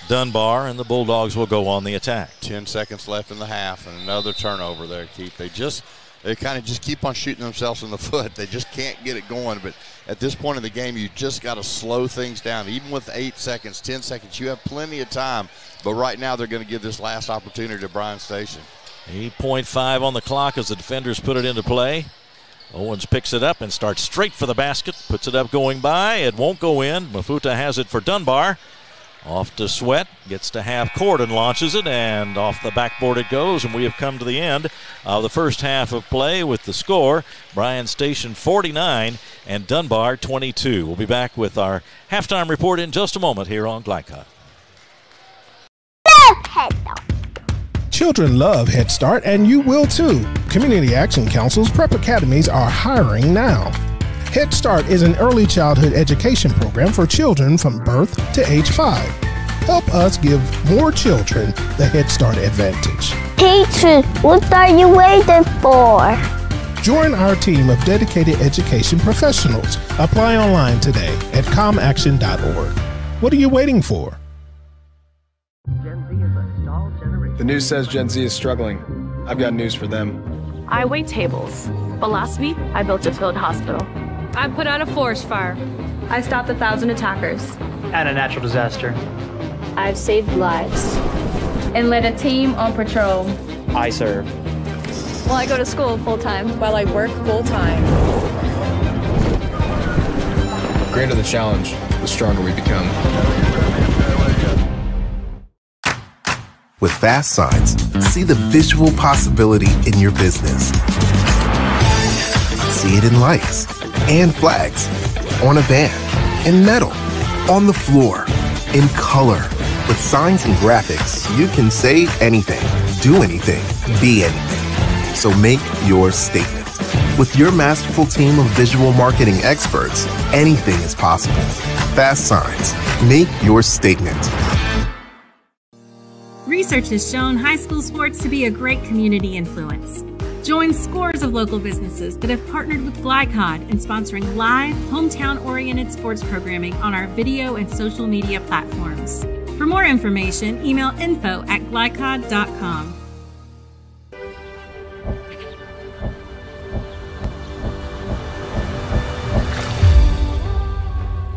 Dunbar, and the Bulldogs will go on the attack. 10 seconds left in the half, and another turnover there, Keith. They just they kind of just keep on shooting themselves in the foot. They just can't get it going. But at this point in the game, you just got to slow things down. Even with eight seconds, 10 seconds, you have plenty of time. But right now, they're going to give this last opportunity to Bryan Station. 8.5 on the clock as the defenders put it into play. Owens picks it up and starts straight for the basket. Puts it up going by. It won't go in. Mafuta has it for Dunbar. Off to Sweat, gets to half court and launches it, and off the backboard it goes. And we have come to the end of the first half of play with the score Bryan Station 49 and Dunbar 22. We'll be back with our halftime report in just a moment here on GLICOD. Children love Head Start, and you will too. Community Action Council's prep academies are hiring now. Head Start is an early childhood education program for children from birth to age 5. Help us give more children the Head Start advantage. Teacher, what are you waiting for? Join our team of dedicated education professionals. Apply online today at comaction.org. What are you waiting for? The news says Gen Z is struggling. I've got news for them. I wait tables. But last week, I built a field hospital. I put out a forest fire. I stopped a thousand attackers. And a natural disaster. I've saved lives. And led a team on patrol. I serve. Well, I go to school full time. While I work full time. The greater the challenge, the stronger we become. With Fast Signs, see the visual possibility in your business. See it in lights and flags, on a van, in metal, on the floor, in color. With signs and graphics, you can say anything, do anything, be anything. So make your statement. With your masterful team of visual marketing experts, anything is possible. Fast Signs. Make your statement. Research has shown high school sports to be a great community influence. Join scores of local businesses that have partnered with GLICOD in sponsoring live, hometown oriented sports programming on our video and social media platforms. For more information, email info at glicod.com.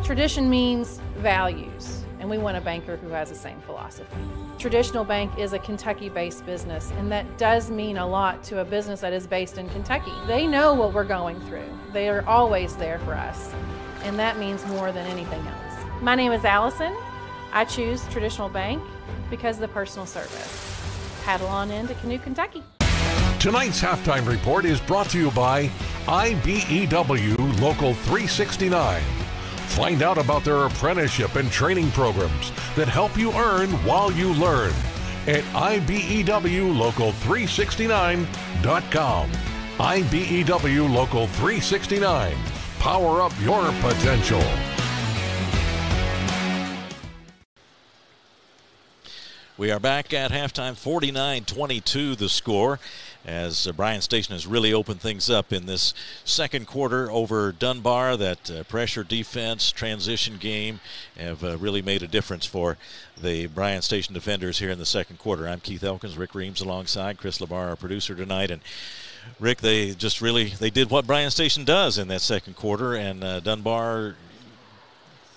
Tradition means values, and we want a banker who has the same philosophy. Traditional Bank is a Kentucky based business, and that does mean a lot to a business that is based in Kentucky. They know what we're going through, they are always there for us, and that means more than anything else. My name is Allison. I choose Traditional Bank because of the personal service. Paddle on into Canoe, Kentucky. Tonight's halftime report is brought to you by IBEW Local 369. Find out about their apprenticeship and training programs that help you earn while you learn at IBEWLocal369.com. IBEW Local 369. Power up your potential. We are back at halftime, 49 22 the score. As uh, Bryan Station has really opened things up in this second quarter over Dunbar. That uh, pressure defense, transition game have uh, really made a difference for the Bryan Station defenders here in the second quarter. I'm Keith Elkins, Rick Reams alongside Chris Labar, our producer tonight, and Rick, they just really they did what Bryan Station does in that second quarter, and uh, Dunbar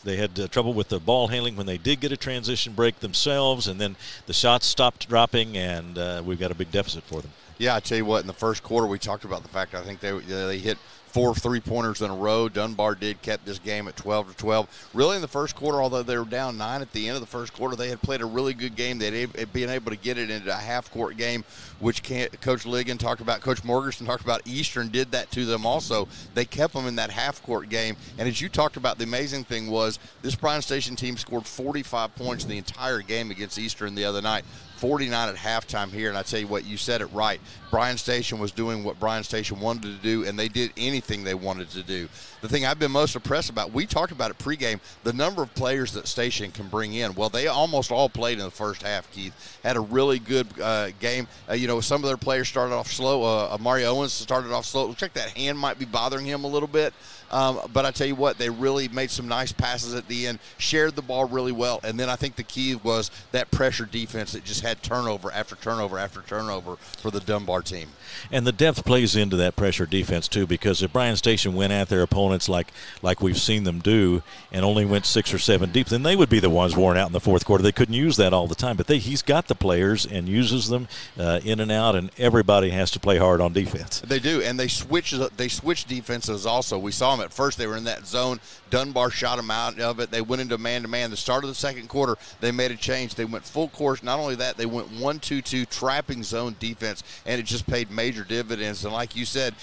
they had uh, trouble with the ball handling when they did get a transition break themselves, and then the shots stopped dropping, and uh, we've got a big deficit for them. Yeah, I tell you what, in the first quarter, we talked about the fact I think they, they hit four three pointers in a row. Dunbar did kept this game at 12 to 12. Really, in the first quarter, although they were down nine at the end of the first quarter, they had played a really good game. They'd been able to get it into a half court game, which Coach Ligon talked about. Coach Morgerson talked about. Eastern did that to them also. They kept them in that half court game. And as you talked about, the amazing thing was this Bryan Station team scored 45 points in the entire game against Eastern the other night. 49 at halftime here. And I tell you what, you said it right. Bryan Station was doing what Bryan Station wanted to do, and they did anything they wanted to do. The thing I've been most impressed about, we talked about it pregame, the number of players that Station can bring in. Well, they almost all played in the first half, Keith. Had a really good uh, game. Uh, you know, some of their players started off slow. Uh, Amari Owens started off slow. Check that hand might be bothering him a little bit. Um, but I tell you what, they really made some nice passes at the end, shared the ball really well. And then I think the key was that pressure defense that just had turnover after turnover after turnover for the Dunbar team. And the depth plays into that pressure defense too, because if Bryan Station went at their opponents like like we've seen them do, and only went six or seven deep, then they would be the ones worn out in the fourth quarter. They couldn't use that all the time, but they, he's got the players and uses them uh, in and out, and everybody has to play hard on defense. They do, and they switch they switch defenses also. We saw at first; they were in that zone. Dunbar shot them out of it. They went into man to man. The start of the second quarter, they made a change. They went full course. Not only that, they went one two two trapping zone defense, and it just paid major dividends. And like you said,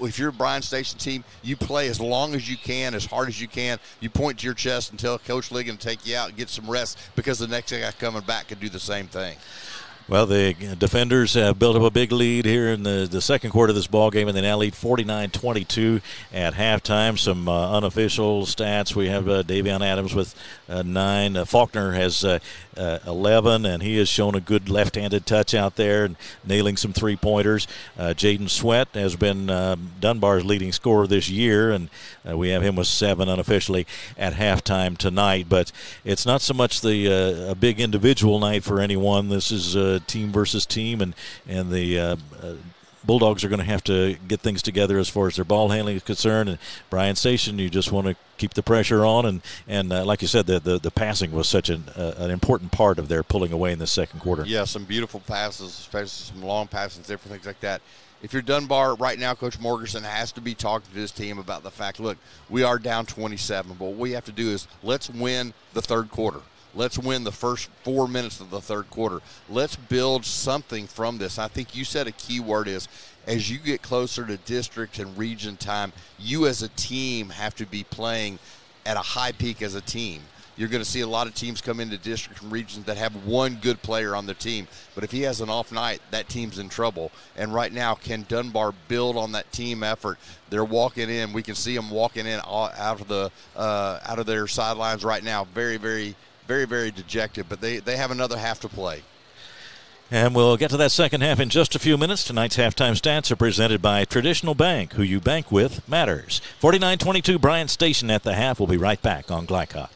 if you're a Bryan Station team, you play as long as you can, as hard as you can. You point to your chest and tell Coach Ligon to take you out and get some rest because the next guy coming back can do the same thing. Well, the defenders have built up a big lead here in the, the second quarter of this ball game, and they now lead 49-22 at halftime. Some uh, unofficial stats: we have uh, Davion Adams with uh, nine. Uh, Faulkner has uh, uh, 11, and he has shown a good left-handed touch out there and nailing some three-pointers. Jaden Sweat has been um, Dunbar's leading scorer this year, and we have him with seven unofficially at halftime tonight. But it's not so much the a big individual night for anyone. This is team versus team, and and the uh, uh, Bulldogs are going to have to get things together as far as their ball handling is concerned. And Bryan Station, you just want to keep the pressure on, and and uh, like you said, the, the, the passing was such an uh, an important part of their pulling away in the second quarter. Yeah, some beautiful passes, especially some long passes, different things like that. If you're Dunbar right now, Coach Morgerson has to be talking to his team about the fact, look, we are down 27, but what we have to do is let's win the third quarter. Let's win the first four minutes of the third quarter. Let's build something from this. I think you said a key word is as you get closer to district and region time, you as a team have to be playing at a high peak as a team. You're going to see a lot of teams come into district and regions that have one good player on the team. But if he has an off night, that team's in trouble. And right now, can Dunbar build on that team effort? They're walking in. We can see them walking in out of the uh, out of their sidelines right now. Very, very very, very dejected, but they, they have another half to play. And we'll get to that second half in just a few minutes. Tonight's halftime stats are presented by Traditional Bank. Who you bank with matters. 49 22 Bryan Station at the half. We'll be right back on GLICOD.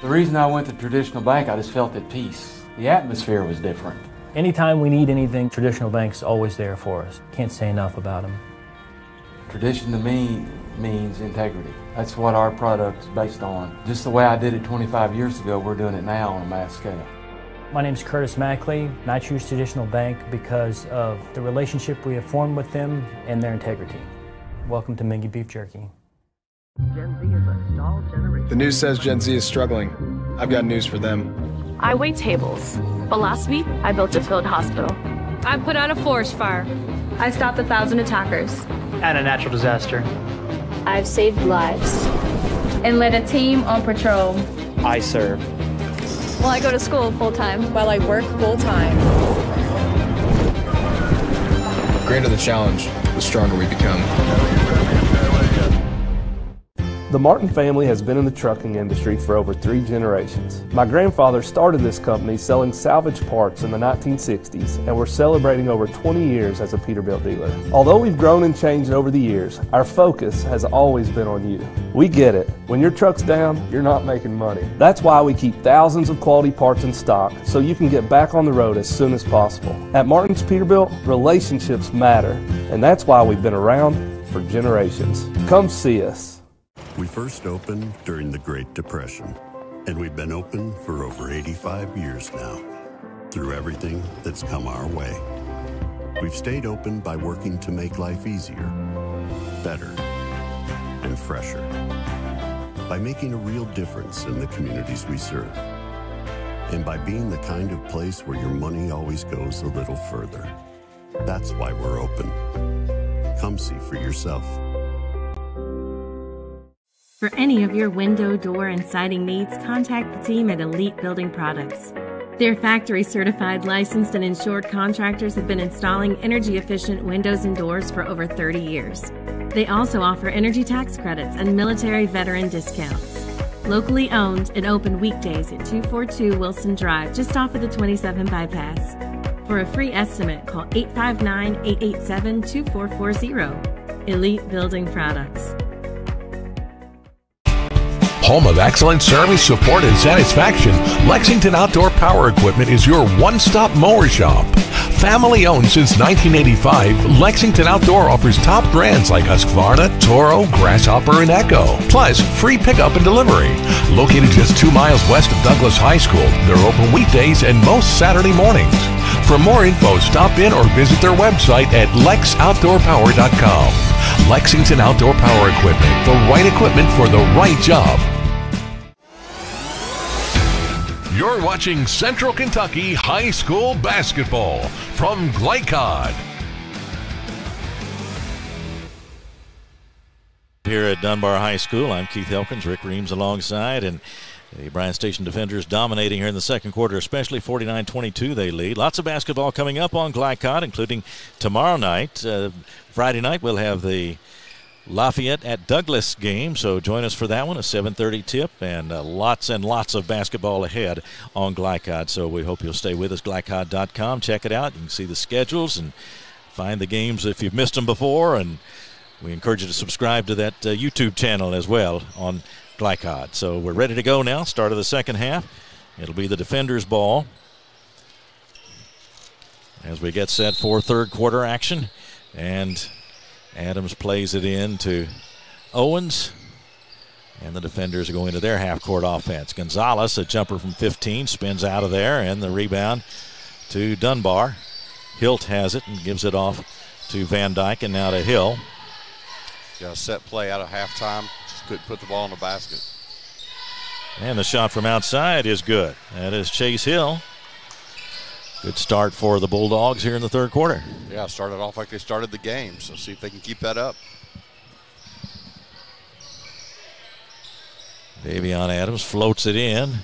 The reason I went to Traditional Bank, I just felt at peace. The atmosphere was different. Anytime we need anything, Traditional Bank's always there for us. Can't say enough about them. Tradition to me means integrity. That's what our product is based on. Just the way I did it 25 years ago, we're doing it now on a mass scale. My name is Curtis Mackley, and I choose Traditional Bank because of the relationship we have formed with them and their integrity. Welcome to Mingua Beef Jerky. Gen Z is a stall generation. The news says Gen Z is struggling. I've got news for them. I wait tables, but last week I built a field hospital. I put out a forest fire. I stopped a thousand attackers. And a natural disaster. I've saved lives. And led a team on patrol. I serve. While I go to school full time. While I work full time. The greater the challenge, the stronger we become. The Martin family has been in the trucking industry for over three generations. My grandfather started this company selling salvage parts in the 1960s, and we're celebrating over 20 years as a Peterbilt dealer. Although we've grown and changed over the years, our focus has always been on you. We get it. When your truck's down, you're not making money. That's why we keep thousands of quality parts in stock so you can get back on the road as soon as possible. At Martin's Peterbilt, relationships matter, and that's why we've been around for generations. Come see us. We first opened during the Great Depression, and we've been open for over 85 years now, through everything that's come our way. We've stayed open by working to make life easier, better, and fresher. By making a real difference in the communities we serve. And by being the kind of place where your money always goes a little further. That's why we're open. Come see for yourself. For any of your window, door, and siding needs, contact the team at Elite Building Products. Their factory certified, licensed, and insured contractors have been installing energy efficient windows and doors for over 30 years. They also offer energy tax credits and military veteran discounts. Locally owned and open weekdays at 242 Wilson Drive, just off of the 27 bypass. For a free estimate, call 859 887 2440. Elite Building Products. Home of excellent service, support, and satisfaction, Lexington Outdoor Power Equipment is your one stop mower shop. Family owned since 1985, Lexington Outdoor offers top brands like Husqvarna, Toro, Grasshopper, and Echo. Plus, free pickup and delivery. Located just two miles west of Douglas High School, they're open weekdays and most Saturday mornings. For more info, stop in or visit their website at lexoutdoorpower.com. Lexington Outdoor Power Equipment, the right equipment for the right job. You're watching Central Kentucky High School Basketball from GLICOD. Here at Dunbar High School, I'm Keith Elkins, Rick Reams alongside, and the Bryan Station defenders dominating here in the second quarter, especially 49 22 they lead. Lots of basketball coming up on GLICOD, including tomorrow night. Uh, Friday night, we'll have the Lafayette at Douglas game. So join us for that one, a 7:30 tip, and uh, lots and lots of basketball ahead on GLICOD. So we hope you'll stay with us. glicod.com, check it out. You can see the schedules and find the games if you've missed them before. And we encourage you to subscribe to that uh, YouTube channel as well on GLICOD. So we're ready to go now. Start of the second half. It'll be the defenders' ball as we get set for third quarter action. And Adams plays it in to Owens. And the defenders are going to their half court offense. Gonzalez, a jumper from 15, spins out of there, and the rebound to Dunbar. Hilt has it and gives it off to Van Dyke, and now to Hill. Got a set play out of halftime. Just Couldn't put the ball in the basket. And the shot from outside is good. That is Chase Hill. Good start for the Bulldogs here in the third quarter. Yeah, started off like they started the game, so see if they can keep that up. Davion Adams floats it in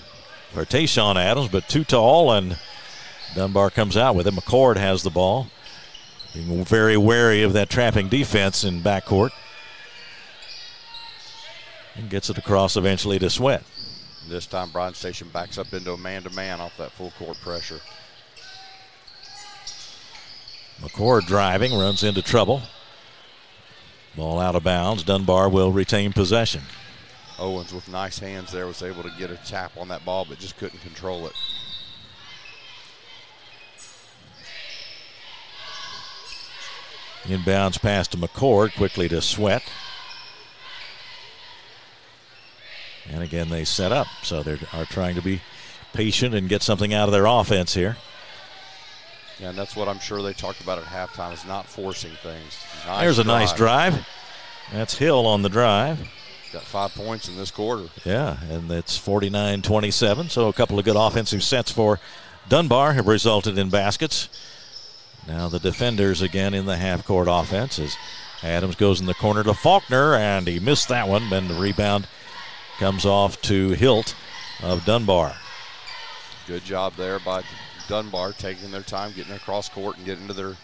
for Tayshawn Adams, but too tall, and Dunbar comes out with it. McCord has the ball, being very wary of that trapping defense in backcourt. And gets it across eventually to Sweat. This time, Bryan Station backs up into a man to man off that full court pressure. McCord driving, runs into trouble. Ball out of bounds. Dunbar will retain possession. Owens with nice hands there was able to get a tap on that ball, but just couldn't control it. Inbounds pass to McCord, quickly to Sweat. And again, they set up, so they are trying to be patient and get something out of their offense here. Yeah, and that's what I'm sure they talked about at halftime is not forcing things. Nice There's a drive. nice drive. That's Hill on the drive. Got five points in this quarter. Yeah, and it's 49 27. So a couple of good offensive sets for Dunbar have resulted in baskets. Now the defenders again in the half court offense as Adams goes in the corner to Faulkner, and he missed that one. Then the rebound comes off to Hilt of Dunbar. Good job there by Dunbar taking their time, getting across court and getting into their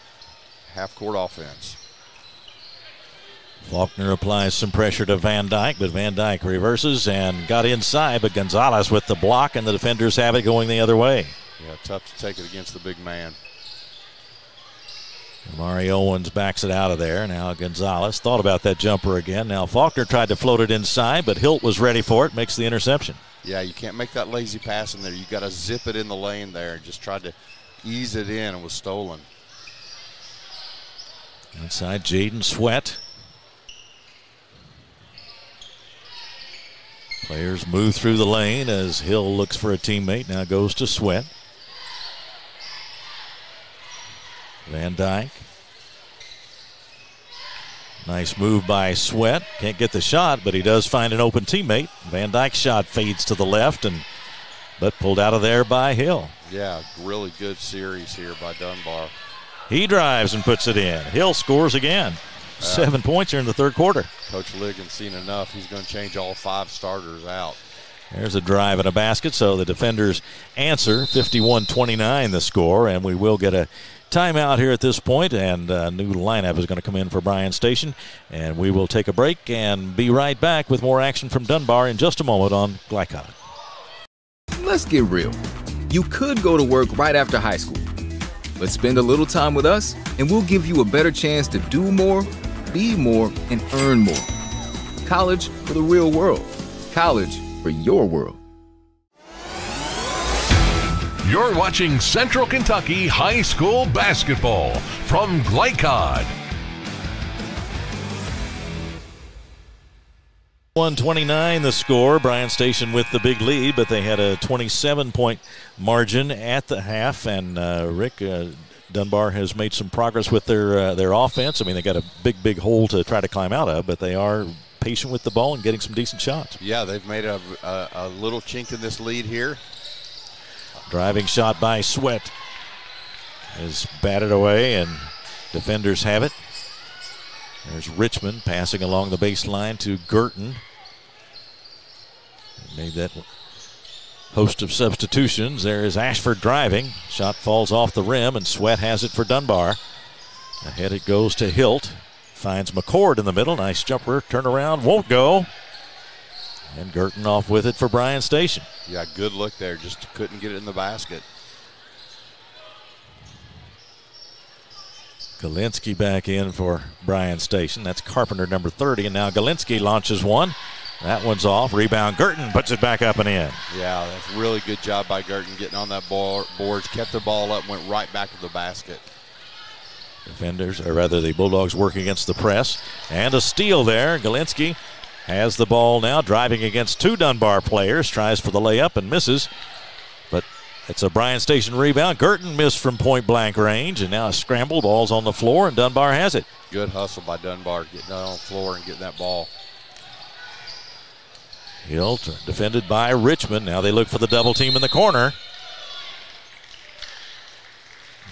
half court offense. Faulkner applies some pressure to Van Dyke, but Van Dyke reverses and got inside, but Gonzalez with the block, and the defenders have it going the other way. Yeah, tough to take it against the big man. Mario Owens backs it out of there. Now Gonzalez thought about that jumper again. Now Faulkner tried to float it inside, but Hilt was ready for it, makes the interception. Yeah, you can't make that lazy pass in there. You got to zip it in the lane there and just tried to ease it in and was stolen. Inside Jaden Sweat. Players move through the lane as Hill looks for a teammate. Now goes to Sweat. Van Dyke. Nice move by Sweat. Can't get the shot, but he does find an open teammate. Van Dyke's shot fades to the left, and but pulled out of there by Hill. Yeah, really good series here by Dunbar. He drives and puts it in. Hill scores again. Uh, Seven points here in the third quarter. Coach Ligon's seen enough. He's going to change all five starters out. There's a drive and a basket, so the defenders answer 51 29 the score, and we will get a timeout here at this point, and a new lineup is going to come in for Bryan Station. And we will take a break and be right back with more action from Dunbar in just a moment on GLICOD. Let's get real. You could go to work right after high school, but spend a little time with us, and we'll give you a better chance to do more, be more, and earn more. College for the real world. College for your world. You're watching Central Kentucky High School Basketball from GLICOD. 129 the score. Bryan Station with the big lead, but they had a 27 point margin at the half. And uh, Rick uh, Dunbar has made some progress with their uh, their offense. I mean, they got a big, big hole to try to climb out of, but they are patient with the ball and getting some decent shots. Yeah, they've made a, a, a little chink in this lead here. Driving shot by Sweat is batted away, and defenders have it. There's Richmond passing along the baseline to Girton. Made that host of substitutions. There is Ashford driving. Shot falls off the rim, and Sweat has it for Dunbar. Ahead it goes to Hilt. Finds McCord in the middle. Nice jumper. Turn around. Won't go. And Girton off with it for Bryan Station. Yeah, good look there. Just couldn't get it in the basket. Galinsky back in for Bryan Station. That's Carpenter number 30. And now Galinsky launches one. That one's off. Rebound. Girton puts it back up and in. Yeah, that's really good job by Girton getting on that ball boards, kept the ball up, went right back to the basket. Defenders, or rather the Bulldogs work against the press. And a steal there. Galinsky has the ball now, driving against two Dunbar players, tries for the layup and misses. But it's a Bryan Station rebound. Girton missed from point blank range, and now a scramble. Ball's on the floor, and Dunbar has it. Good hustle by Dunbar, getting on the floor and getting that ball. Hilt defended by Richmond. Now they look for the double team in the corner.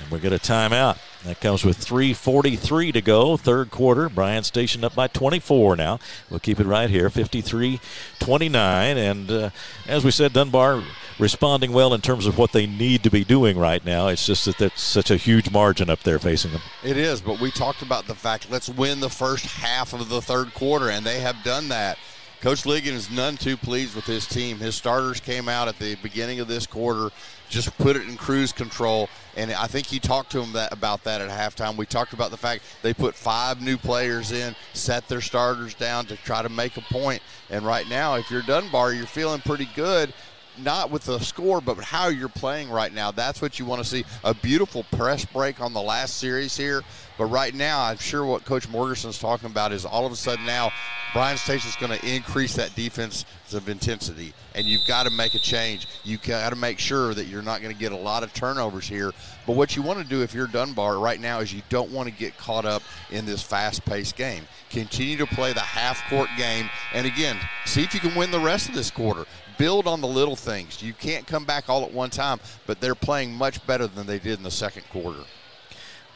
And we get a timeout. That comes with 3.43 to go, third quarter. Bryan Station up by 24 now. We'll keep it right here, 53 29. And uh, as we said, Dunbar responding well in terms of what they need to be doing right now. It's just that that's such a huge margin up there facing them. It is, but we talked about the fact let's win the first half of the third quarter, and they have done that. Coach Ligon is none too pleased with his team. His starters came out at the beginning of this quarter, just put it in cruise control, and I think he talked to him that, about that at halftime. We talked about the fact they put five new players in, set their starters down to try to make a point. And right now, if you're Dunbar, you're feeling pretty good not with the score, but how you're playing right now. That's what you want to see. A beautiful press break on the last series here. But right now, I'm sure what Coach Morgerson's talking about is all of a sudden now Bryan Station's going to increase that defensive intensity, and you've got to make a change. You've got to make sure that you're not going to get a lot of turnovers here. But what you want to do if you're Dunbar right now is you don't want to get caught up in this fast-paced game. Continue to play the half-court game, and again, see if you can win the rest of this quarter build on the little things. You can't come back all at one time, but they're playing much better than they did in the second quarter.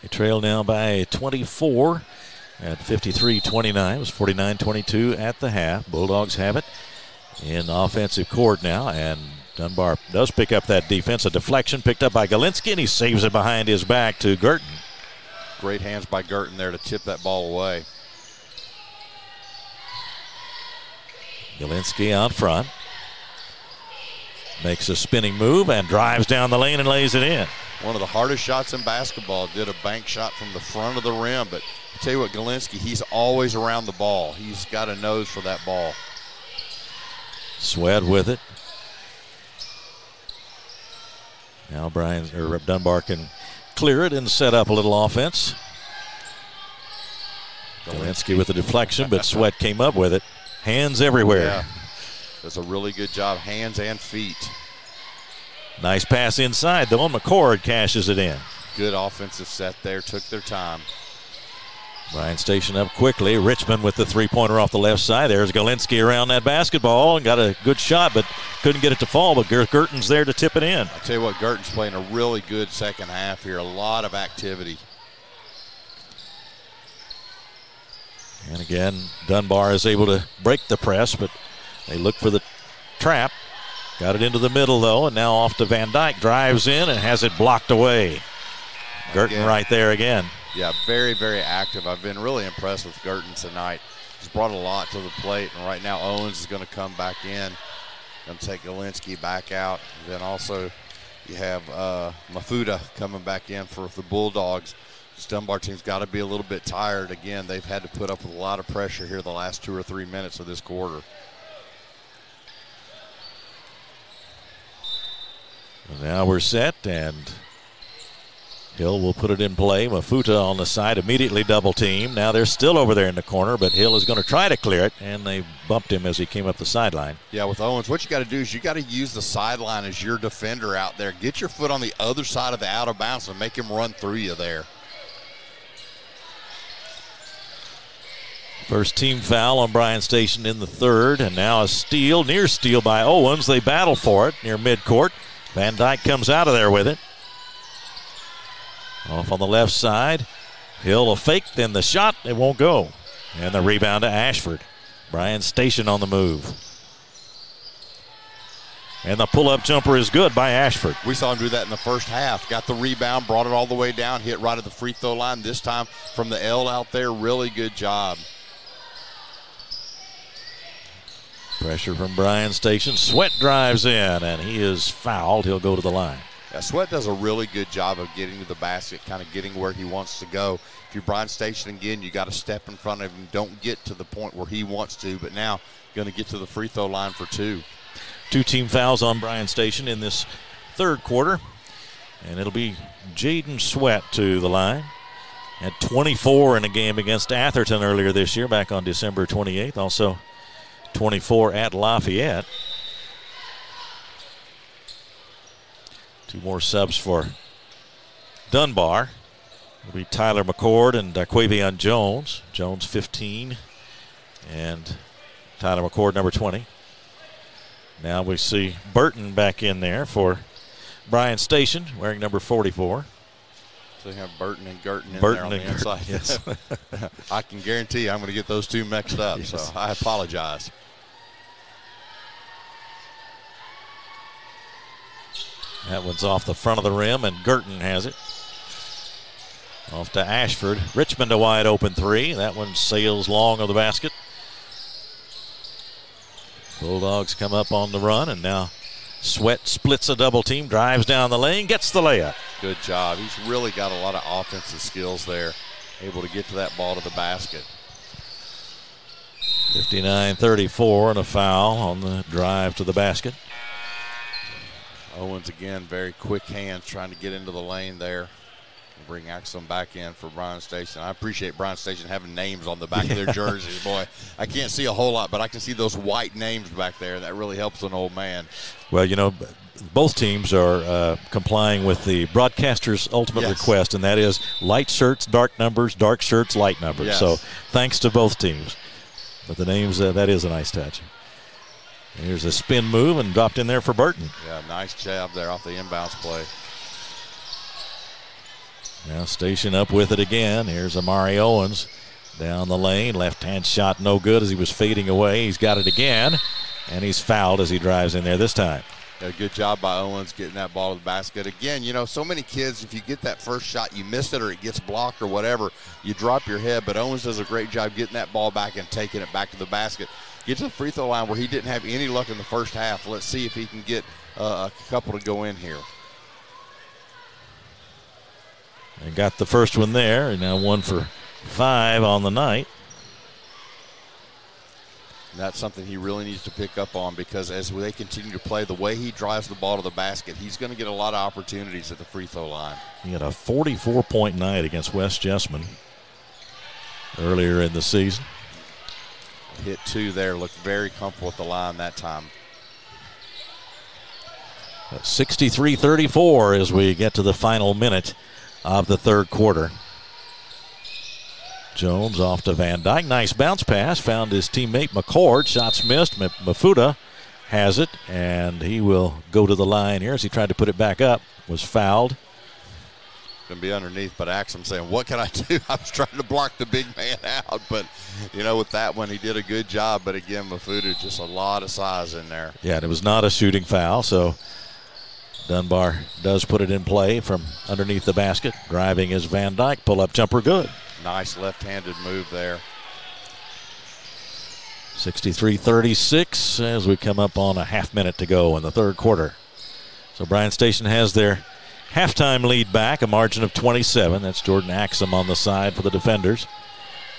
They trail now by 24 at 53 29. It was 49 22 at the half. Bulldogs have it in offensive court now, and Dunbar does pick up that defense. A deflection picked up by Galinsky, and he saves it behind his back to Girton. Great hands by Girton there to tip that ball away. Galinsky out front. Makes a spinning move and drives down the lane and lays it in. One of the hardest shots in basketball. Did a bank shot from the front of the rim, but I tell you what, Galinsky, he's always around the ball. He's got a nose for that ball. Sweat with it. Now Brian or Dunbar can clear it and set up a little offense. Galinsky with the deflection, but Sweat came up with it. Hands everywhere. Yeah. Does a really good job, hands and feet. Nice pass inside, though, and McCord cashes it in. Good offensive set there, took their time. Ryan Station up quickly. Richmond with the three pointer off the left side. There's Galinsky around that basketball and got a good shot, but couldn't get it to fall. But Girton's there to tip it in. I tell you what, Girton's playing a really good second half here. A lot of activity. And again, Dunbar is able to break the press, but they look for the trap. Got it into the middle, though, and now off to Van Dyke. Drives in and has it blocked away. Again. right there again. Yeah, very, very active. I've been really impressed with Girton tonight. He's brought a lot to the plate, and right now Owens is going to come back in and take Galinsky back out. And then also you have uh, Mafuta coming back in for the Bulldogs. This Dunbar team's got to be a little bit tired. Again, they've had to put up with a lot of pressure here the last two or three minutes of this quarter. Now we're set, and Hill will put it in play. Mafuta on the side, immediately double team. Now they're still over there in the corner, but Hill is going to try to clear it, and they bumped him as he came up the sideline. Yeah, with Owens, what you got to do is you got to use the sideline as your defender out there. Get your foot on the other side of the out of bounds and make him run through you there. First team foul on Bryan Station in the third, and now a steal, near steal by Owens. They battle for it near midcourt. Van Dyke comes out of there with it. Off on the left side. Hill a fake, then the shot, it won't go. And the rebound to Ashford. Bryan Station on the move. And the pull up jumper is good by Ashford. We saw him do that in the first half. Got the rebound, brought it all the way down, hit right at the free throw line. This time from the L out there, really good job. Pressure from Bryan Station. Sweat drives in, and he is fouled. He'll go to the line. Yeah, Sweat does a really good job of getting to the basket, kind of getting where he wants to go. If you're Bryan Station again, you got to step in front of him. Don't get to the point where he wants to, but now going to get to the free throw line for two. Two team fouls on Bryan Station in this third quarter, and it'll be Jaden Sweat to the line. At 24 in a game against Atherton earlier this year, back on December 28th. Also 24 at Lafayette. Two more subs for Dunbar. It'll be Tyler McCord and Daquavion Jones. Jones 15 and Tyler McCord number 20. Now we see Burton back in there for Bryan Station wearing number 44. So you have Burton and Girton in Burton there on the inside. Yes. I can guarantee I'm going to get those two mixed up, yes. so I apologize. That one's off the front of the rim, and Girton has it. Off to Ashford. Richmond a wide open three. That one sails long of the basket. Bulldogs come up on the run, and now Sweat splits a double team, drives down the lane, gets the layup. Good job. He's really got a lot of offensive skills there, able to get to that ball to the basket. 59 34 and a foul on the drive to the basket. Owens again, very quick hands trying to get into the lane there. Bring Axel back in for Bryan Station. I appreciate Bryan Station having names on the back yeah. of their jerseys. Boy, I can't see a whole lot, but I can see those white names back there. That really helps an old man. Well, you know, both teams are uh, complying with the broadcaster's ultimate yes. request, and that is light shirts, dark numbers, dark shirts, light numbers. Yes. So thanks to both teams. But the names, uh, that is a nice touch. Here's a spin move and dropped in there for Burton. Yeah, nice job there off the inbounds play. Now Station up with it again. Here's Amari Owens down the lane. Left hand shot no good as he was fading away. He's got it again, and he's fouled as he drives in there this time. Yeah, good job by Owens getting that ball to the basket. Again, you know, so many kids, if you get that first shot, you miss it or it gets blocked or whatever, you drop your head. But Owens does a great job getting that ball back and taking it back to the basket. Get to the free throw line where he didn't have any luck in the first half. Let's see if he can get uh, a couple to go in here. And got the first one there, and now one for five on the night. And that's something he really needs to pick up on because as they continue to play, the way he drives the ball to the basket, he's going to get a lot of opportunities at the free throw line. He had a 44 point night against West Jessamine earlier in the season. Hit two there, looked very comfortable at the line that time. 63 34 as we get to the final minute of the third quarter. Jones off to Van Dyke. Nice bounce pass. Found his teammate McCord. Shots missed. Mafuta has it, and he will go to the line here as he tried to put it back up. Was fouled. Going to be underneath, but Axum saying, What can I do? I was trying to block the big man out. But, you know, with that one, he did a good job. But again, Mafuta, just a lot of size in there. Yeah, and it was not a shooting foul. So Dunbar does put it in play from underneath the basket. Driving is Van Dyke. Pull up jumper good. Nice left handed move there. 63 36 as we come up on a half minute to go in the third quarter. So Bryan Station has their halftime lead back, a margin of 27. That's Jordan Axum on the side for the defenders.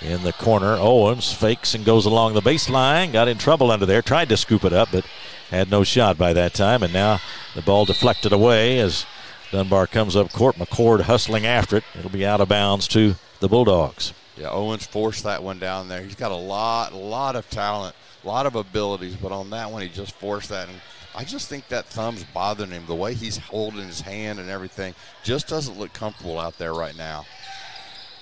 In the corner, Owens fakes and goes along the baseline. Got in trouble under there. Tried to scoop it up, but had no shot by that time. And now the ball deflected away as Dunbar comes up court. McCord hustling after it. It'll be out of bounds to the Bulldogs. Yeah, Owens forced that one down there. He's got a lot, a lot of talent, a lot of abilities, but on that one he just forced that. And I just think that thumb's bothering him. The way he's holding his hand and everything just doesn't look comfortable out there right now.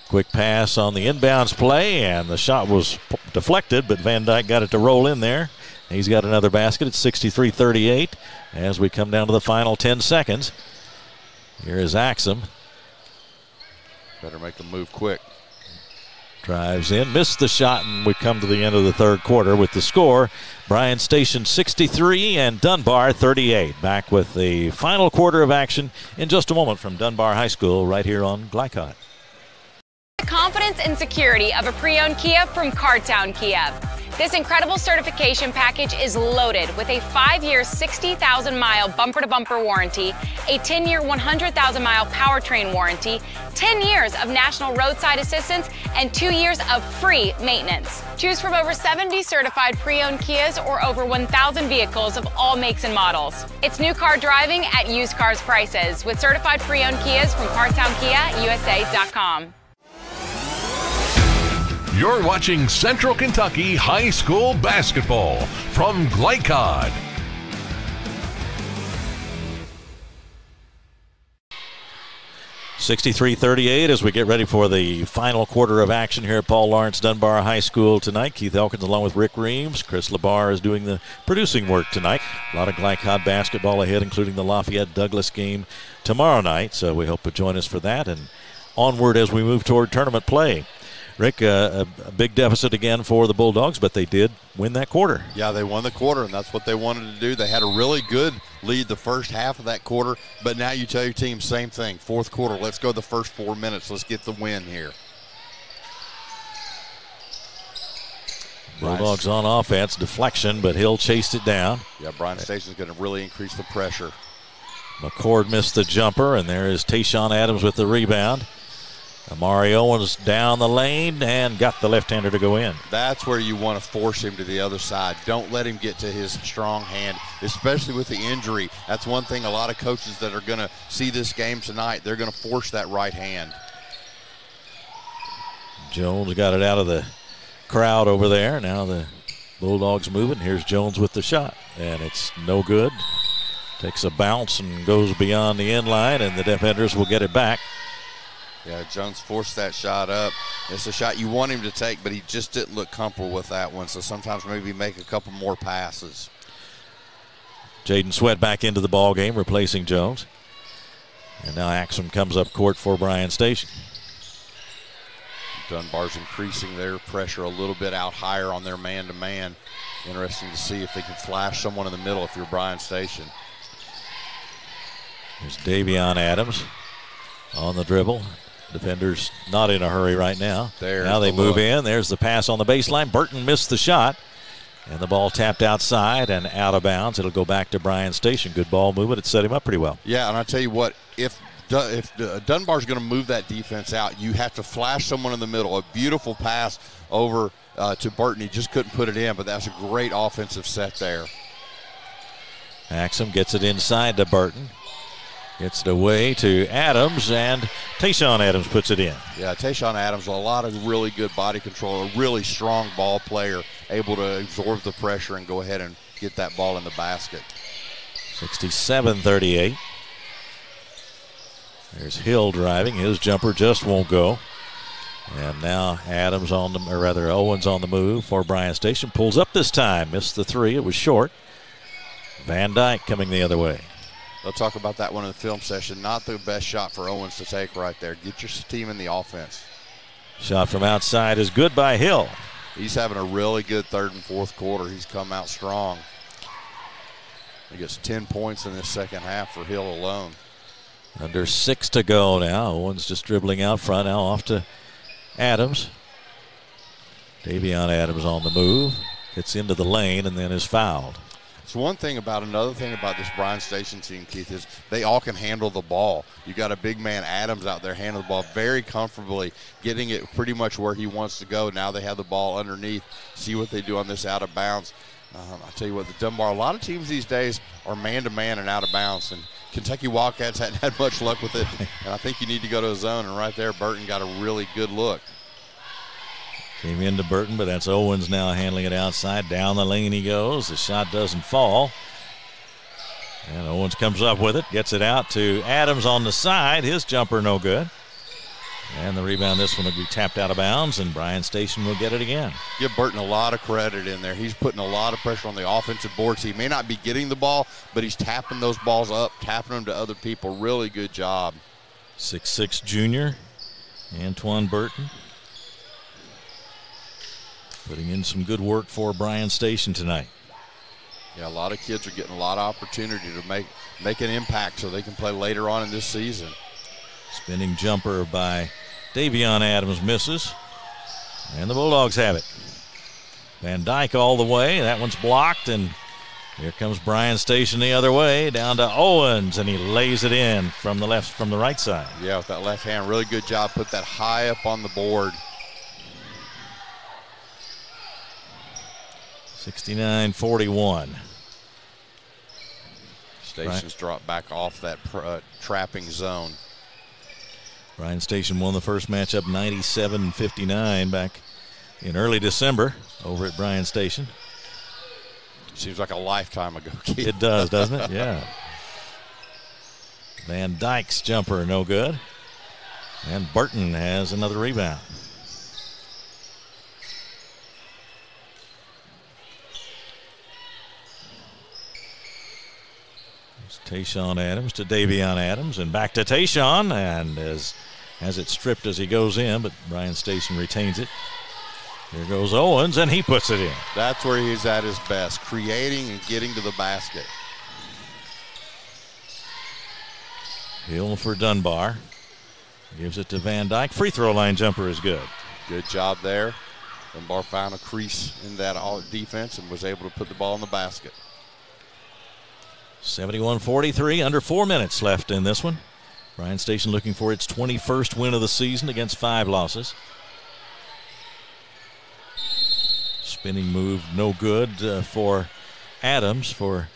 Quick pass on the inbounds play, and the shot was deflected, but Van Dyke got it to roll in there. He's got another basket. It's 63 38 as we come down to the final 10 seconds. Here is Axum. Better make a move quick. Drives in, missed the shot, and we come to the end of the third quarter with the score. Bryan Station 63 and Dunbar 38. Back with the final quarter of action in just a moment from Dunbar High School right here on GLICOD. Confidence and security of a pre-owned Kia from Cartown Kia. This incredible certification package is loaded with a 5-year, 60,000-mile bumper-to-bumper warranty, a 10-year, 100,000-mile powertrain warranty, 10 years of national roadside assistance, and 2 years of free maintenance. Choose from over 70 certified pre-owned Kias or over 1,000 vehicles of all makes and models. It's new car driving at used cars prices with certified pre-owned Kias from CartownKiaUSA.com. You're watching Central Kentucky High School Basketball from GLICOD. Sixty-three thirty-eight as we get ready for the final quarter of action here at Paul Laurence Dunbar High School tonight. Keith Elkins along with Rick Reams. Chris Labar is doing the producing work tonight. A lot of GLICOD basketball ahead, including the Lafayette Douglas game tomorrow night. So we hope to join us for that and onward as we move toward tournament play. Rick, uh, a, big deficit again for the Bulldogs, but they did win that quarter. Yeah, they won the quarter, and that's what they wanted to do. They had a really good lead the first half of that quarter, but now you tell your team same thing. Fourth quarter, let's go the first four minutes. Let's get the win here. Bulldogs on offense, deflection, but Hill chased it down. Yeah, Bryan Station's going to really increase the pressure. McCord missed the jumper, and there is Tayshawn Adams with the rebound. Amari Owens down the lane and got the left-hander to go in. That's where you want to force him to the other side. Don't let him get to his strong hand, especially with the injury. That's one thing a lot of coaches that are going to see this game tonight, they're going to force that right hand. Jones got it out of the crowd over there. Now the Bulldogs moving. Here's Jones with the shot, and it's no good. Takes a bounce and goes beyond the end line, and the defenders will get it back. Yeah, Jones forced that shot up. It's a shot you want him to take, but he just didn't look comfortable with that one. So sometimes maybe make a couple more passes. Jaden Sweat back into the ball game, replacing Jones. And now Axum comes up court for Bryan Station. Dunbar's increasing their pressure a little bit out higher on their man-to-man. -man. Interesting to see if they can flash someone in the middle if you're Bryan Station. There's Davion Adams on the dribble. Defenders not in a hurry right now. There's now they the move look. in. There's the pass on the baseline. Burton missed the shot. And the ball tapped outside and out of bounds. It'll go back to Bryan Station. Good ball movement. It set him up pretty well. Yeah, and I tell you what, if if Dunbar's going to move that defense out, you have to flash someone in the middle. A beautiful pass over uh, to Burton. He just couldn't put it in, but that's a great offensive set there. Axum gets it inside to Burton. Gets it away to Adams, and Tayshawn Adams puts it in. Yeah, Tayshawn Adams, a lot of really good body control, a really strong ball player, able to absorb the pressure and go ahead and get that ball in the basket. 67 38. There's Hill driving. His jumper just won't go. And now Adams on the, or rather Owens on the move for Bryan Station. Pulls up this time. Missed the three. It was short. Van Dyke coming the other way. They'll talk about that one in the film session. Not the best shot for Owens to take right there. Get your team in the offense. Shot from outside is good by Hill. He's having a really good third and fourth quarter. He's come out strong. He gets 10 points in this second half for Hill alone. Under six to go now. Owens just dribbling out front. Now off to Adams. Davion Adams on the move. Gets into the lane and then is fouled. So one thing about another thing about this Bryan Station team, Keith, is they all can handle the ball. You got a big man Adams out there handling the ball very comfortably, getting it pretty much where he wants to go. Now they have the ball underneath. See what they do on this out of bounds. Um, I tell you what, the Dunbar. A lot of teams these days are man to man and out of bounds, and Kentucky Wildcats hadn't had much luck with it. And I think you need to go to a zone. And right there, Burton got a really good look. Came into Burton, but that's Owens now handling it outside. Down the lane he goes. The shot doesn't fall. And Owens comes up with it, gets it out to Adams on the side. His jumper no good. And the rebound, this one will be tapped out of bounds, and Bryan Station will get it again. Give Burton a lot of credit in there. He's putting a lot of pressure on the offensive boards. He may not be getting the ball, but he's tapping those balls up, tapping them to other people. Really good job. Six-six junior, Antoine Burton. Putting in some good work for Bryan Station tonight. Yeah, a lot of kids are getting a lot of opportunity to make make an impact so they can play later on in this season. Spinning jumper by Davion Adams misses. And the Bulldogs have it. Van Dyke all the way. That one's blocked, and here comes Bryan Station the other way, down to Owens, and he lays it in from the left, from the right side. Yeah, with that left hand, really good job. Put that high up on the board. 69 41. Stations right. drop back off that uh, trapping zone. Bryan Station won the first matchup 97 59 back in early December over at Bryan Station. Seems like a lifetime ago. Keith. It does, doesn't it? Yeah. Van Dyke's jumper, no good. And Burton has another rebound. Tayshawn Adams to Davion Adams and back to Tayshawn and as has it stripped as he goes in, but Bryan Station retains it. Here goes Owens and he puts it in. That's where he's at his best, creating and getting to the basket. Hill for Dunbar. Gives it to Van Dyke. Free throw line jumper is good. Good job there. Dunbar found a crease in that defense and was able to put the ball in the basket. 71 43, under four minutes left in this one. Bryan Station looking for its 21st win of the season against five losses. Spinning move, no good uh, for Adams, for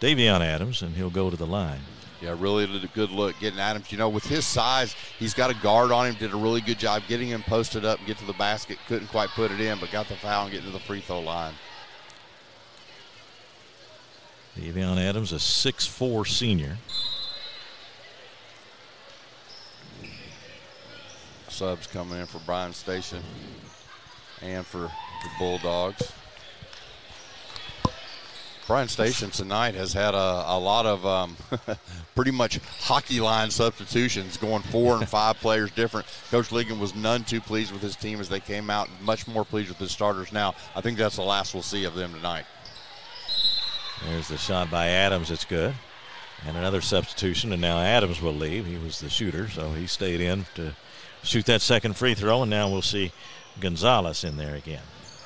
Davion Adams, and he'll go to the line. Yeah, really did a good look getting Adams. You know, with his size, he's got a guard on him. Did a really good job getting him posted up and get to the basket. Couldn't quite put it in, but got the foul and get to the free throw line. Davion Adams, a six-four senior. Subs coming in for Bryan Station and for the Bulldogs. Bryan Station tonight has had a, a lot of um, pretty much hockey line substitutions, going four and five players different. Coach Ligon was none too pleased with his team as they came out, much more pleased with his starters now. I think that's the last we'll see of them tonight. There's the shot by Adams. It's good. And another substitution, and now Adams will leave. He was the shooter, so he stayed in to shoot that second free throw, and now we'll see Gonzalez in there again.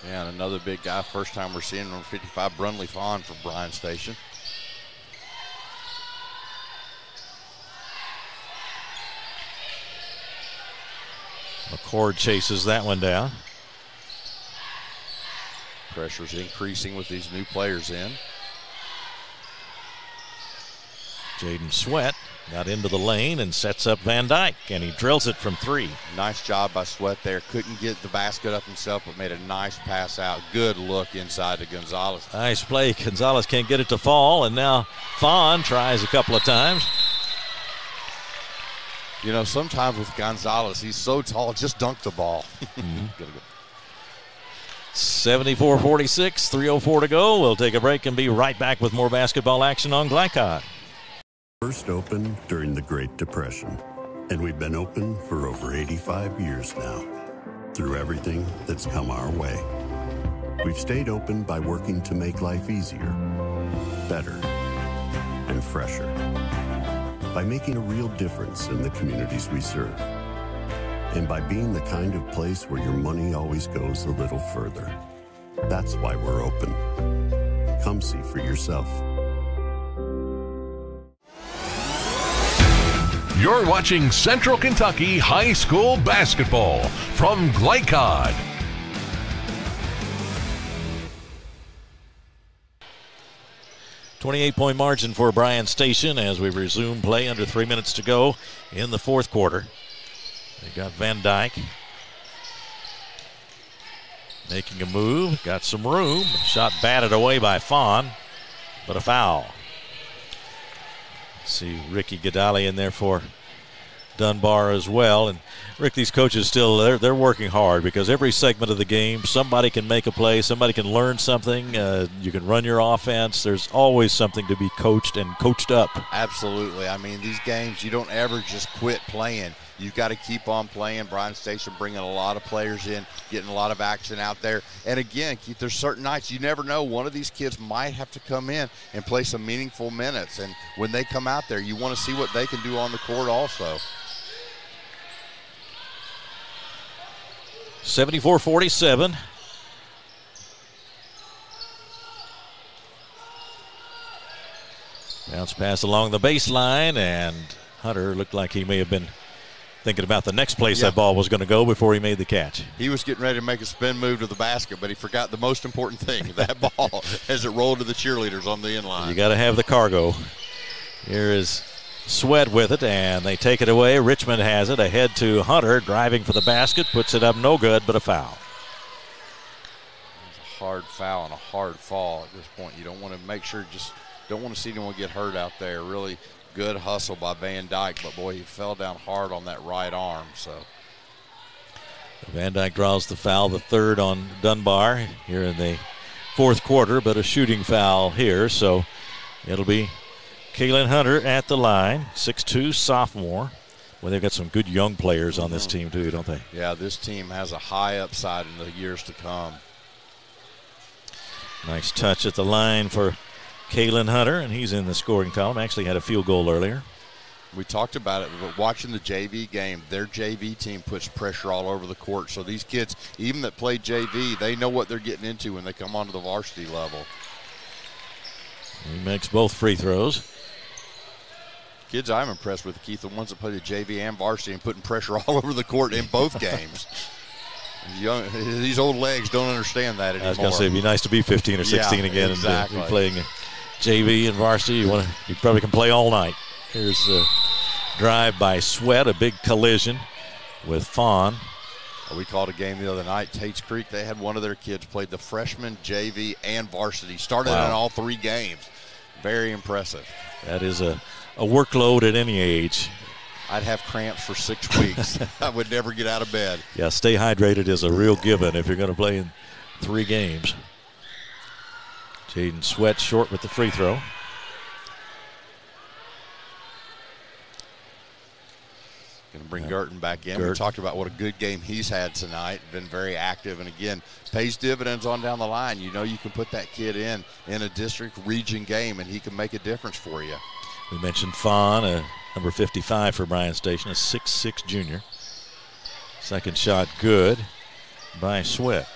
Yeah, and another big guy. First time we're seeing him 55, Brunley Fawn for Bryan Station. McCord chases that one down. Pressure's increasing with these new players in. Jaden Sweat got into the lane and sets up Van Dyke, and he drills it from three. Nice job by Sweat there. Couldn't get the basket up himself, but made a nice pass out. Good look inside to Gonzalez. Nice play. Gonzalez can't get it to fall, and now Fawn tries a couple of times. You know, sometimes with Gonzalez, he's so tall, just dunk the ball. Mm-hmm. 74 46, 304 to go. We'll take a break and be right back with more basketball action on GLICOD. First opened during the Great Depression, and we've been open for over 85 years now. Through everything that's come our way, we've stayed open by working to make life easier, better, and fresher. By making a real difference in the communities we serve. And by being the kind of place where your money always goes a little further. That's why we're open. Come see for yourself. You're watching Central Kentucky High School Basketball from GLICOD. Twenty-eight point margin for Bryan Station as we resume play under three minutes to go in the fourth quarter. They got Van Dyke making a move, got some room, shot batted away by Fawn, but a foul. See Ricky Gadali in there for Dunbar as well. And Rick, these coaches still they're, they're working hard because every segment of the game, somebody can make a play, somebody can learn something. Uh, you can run your offense. There's always something to be coached and coached up. Absolutely. I mean, these games you don't ever just quit playing. You've got to keep on playing. Bryan Station bringing a lot of players in, getting a lot of action out there. And again, Keith, there's certain nights you never know. One of these kids might have to come in and play some meaningful minutes. And when they come out there, you want to see what they can do on the court also. 74 47. Bounce pass along the baseline, and Hunter looked like he may have been thinking about the next place Yeah. that ball was going to go before he made the catch. He was getting ready to make a spin move to the basket, but he forgot the most important thing that ball as it rolled to the cheerleaders on the inline. You got to have the cargo. Here is Sweat with it, and they take it away. Richmond has it ahead to Hunter, driving for the basket, puts it up no good, but a foul. It's a hard foul and a hard fall at this point. You don't want to make sure, just don't want to see anyone get hurt out there. Really good hustle by Van Dyke, but boy, he fell down hard on that right arm. So Van Dyke draws the foul, the third on Dunbar here in the fourth quarter, but a shooting foul here, so it'll be Kaylin Hunter at the line, 6'2 sophomore. Well, they've got some good young players on this mm-hmm. team, too, don't they? yeah, this team has a high upside in the years to come. Nice touch at the line for Kaylin Hunter, and he's in the scoring column. Actually had a field goal earlier. We talked about it, but watching the JV game, their JV team puts pressure all over the court. So these kids, even that play JV, they know what they're getting into when they come onto the varsity level. He makes both free throws. Kids I'm impressed with, Keith, the ones that play the JV and varsity and putting pressure all over the court in both games. Young, these old legs don't understand that anymore. I was going to say it'd be nice to be 15 or 16 Yeah, again exactly. and uh, be playing JV and varsity. You want to, you probably can play all night. Here's the drive by Sweat, a big collision with Fawn. We called a game the other night. Tates Creek, they had one of their kids played the freshman, JV, and varsity. Started Wow. in all three games. Very impressive. That is a, a workload at any age. I'd have cramps for six weeks. I would never get out of bed. Yeah, stay hydrated is a real given if you're going to play in three games. Jaden Sweat short with the free throw. Going to bring Girton back in. We talked about what a good game he's had tonight. Been very active, and again, pays dividends on down the line. You know, you can put that kid in in a district region game, and he can make a difference for you. We mentioned Fawn, a number 55 for Bryan Station, a 6'6 junior. Second shot good by Sweat.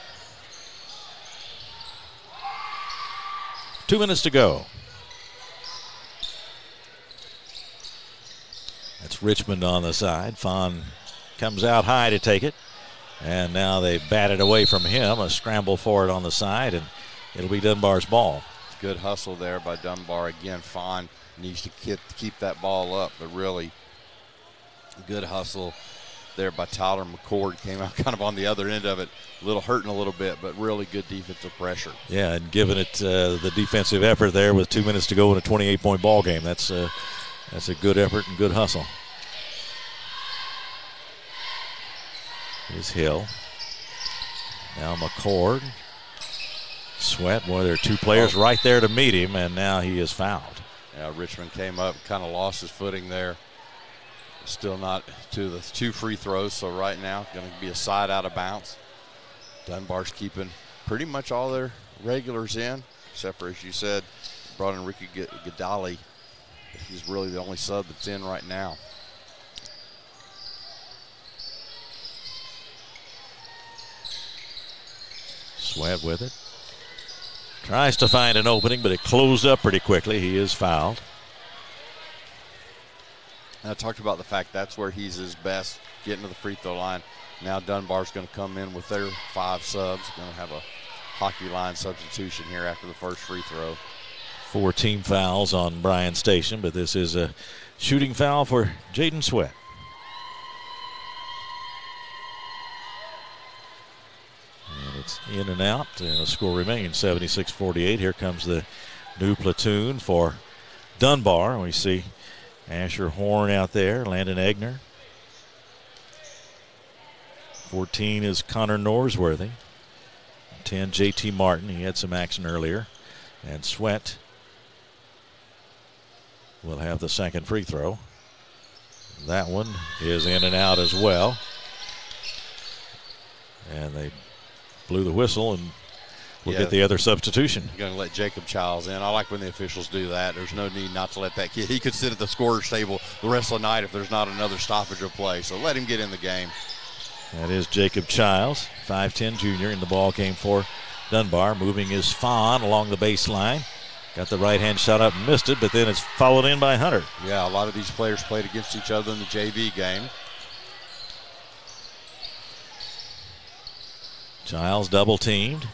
Two minutes to go. That's Richmond on the side. Fawn comes out high to take it. And now they bat it away from him. A scramble for it on the side, and it'll be Dunbar's ball. Good hustle there by Dunbar. Again, Fawn needs to keep, that ball up, but really good hustle there by Tyler McCord. Came out kind of on the other end of it, a little hurting a little bit, but really good defensive pressure. Yeah, and giving it uh, the defensive effort there with two minutes to go in a 28-point ball game. That's uh, that's a good effort and good hustle. Here's Hill. Now McCord. Sweat, boy, there are two players Oh. right there to meet him, and now he is fouled. Yeah, Richmond came up, kind of lost his footing there. Still not to the two free throws, so right now going to be a side out of bounds. Dunbar's keeping pretty much all their regulars in, except for as you said, brought in Ricky Gadali. He's really the only sub that's in right now. Sweat with it. Tries to find an opening, but it closed up pretty quickly. He is fouled. And I talked about the fact that's where he's his best, getting to the free throw line. Now Dunbar's going to come in with their five subs, going to have a hockey line substitution here after the first free throw. Four team fouls on Bryan Station, but this is a shooting foul for Jaden Sweat. And it's in and out, and the score remains 76 48. Here comes the new platoon for Dunbar. We see Asher Horn out there, Landon Egner. 14 is Connor Norsworthy. 10, JT Martin. He had some action earlier. And Sweat will have the second free throw. That one is in and out as well. And they blew the whistle and we'll Yeah. get the other substitution. You're going to let Jacob Childs in. I like when the officials do that. There's no need not to let that kid. He could sit at the scorer's table the rest of the night if there's not another stoppage of play. So let him get in the game. That is Jacob Childs, 5'10 junior in the ball game for Dunbar. Moving his Fawn along the baseline. Got the right hand shot up and missed it, but then it's followed in by Hunter. Yeah, a lot of these players played against each other in the JV game. Childs double teamed.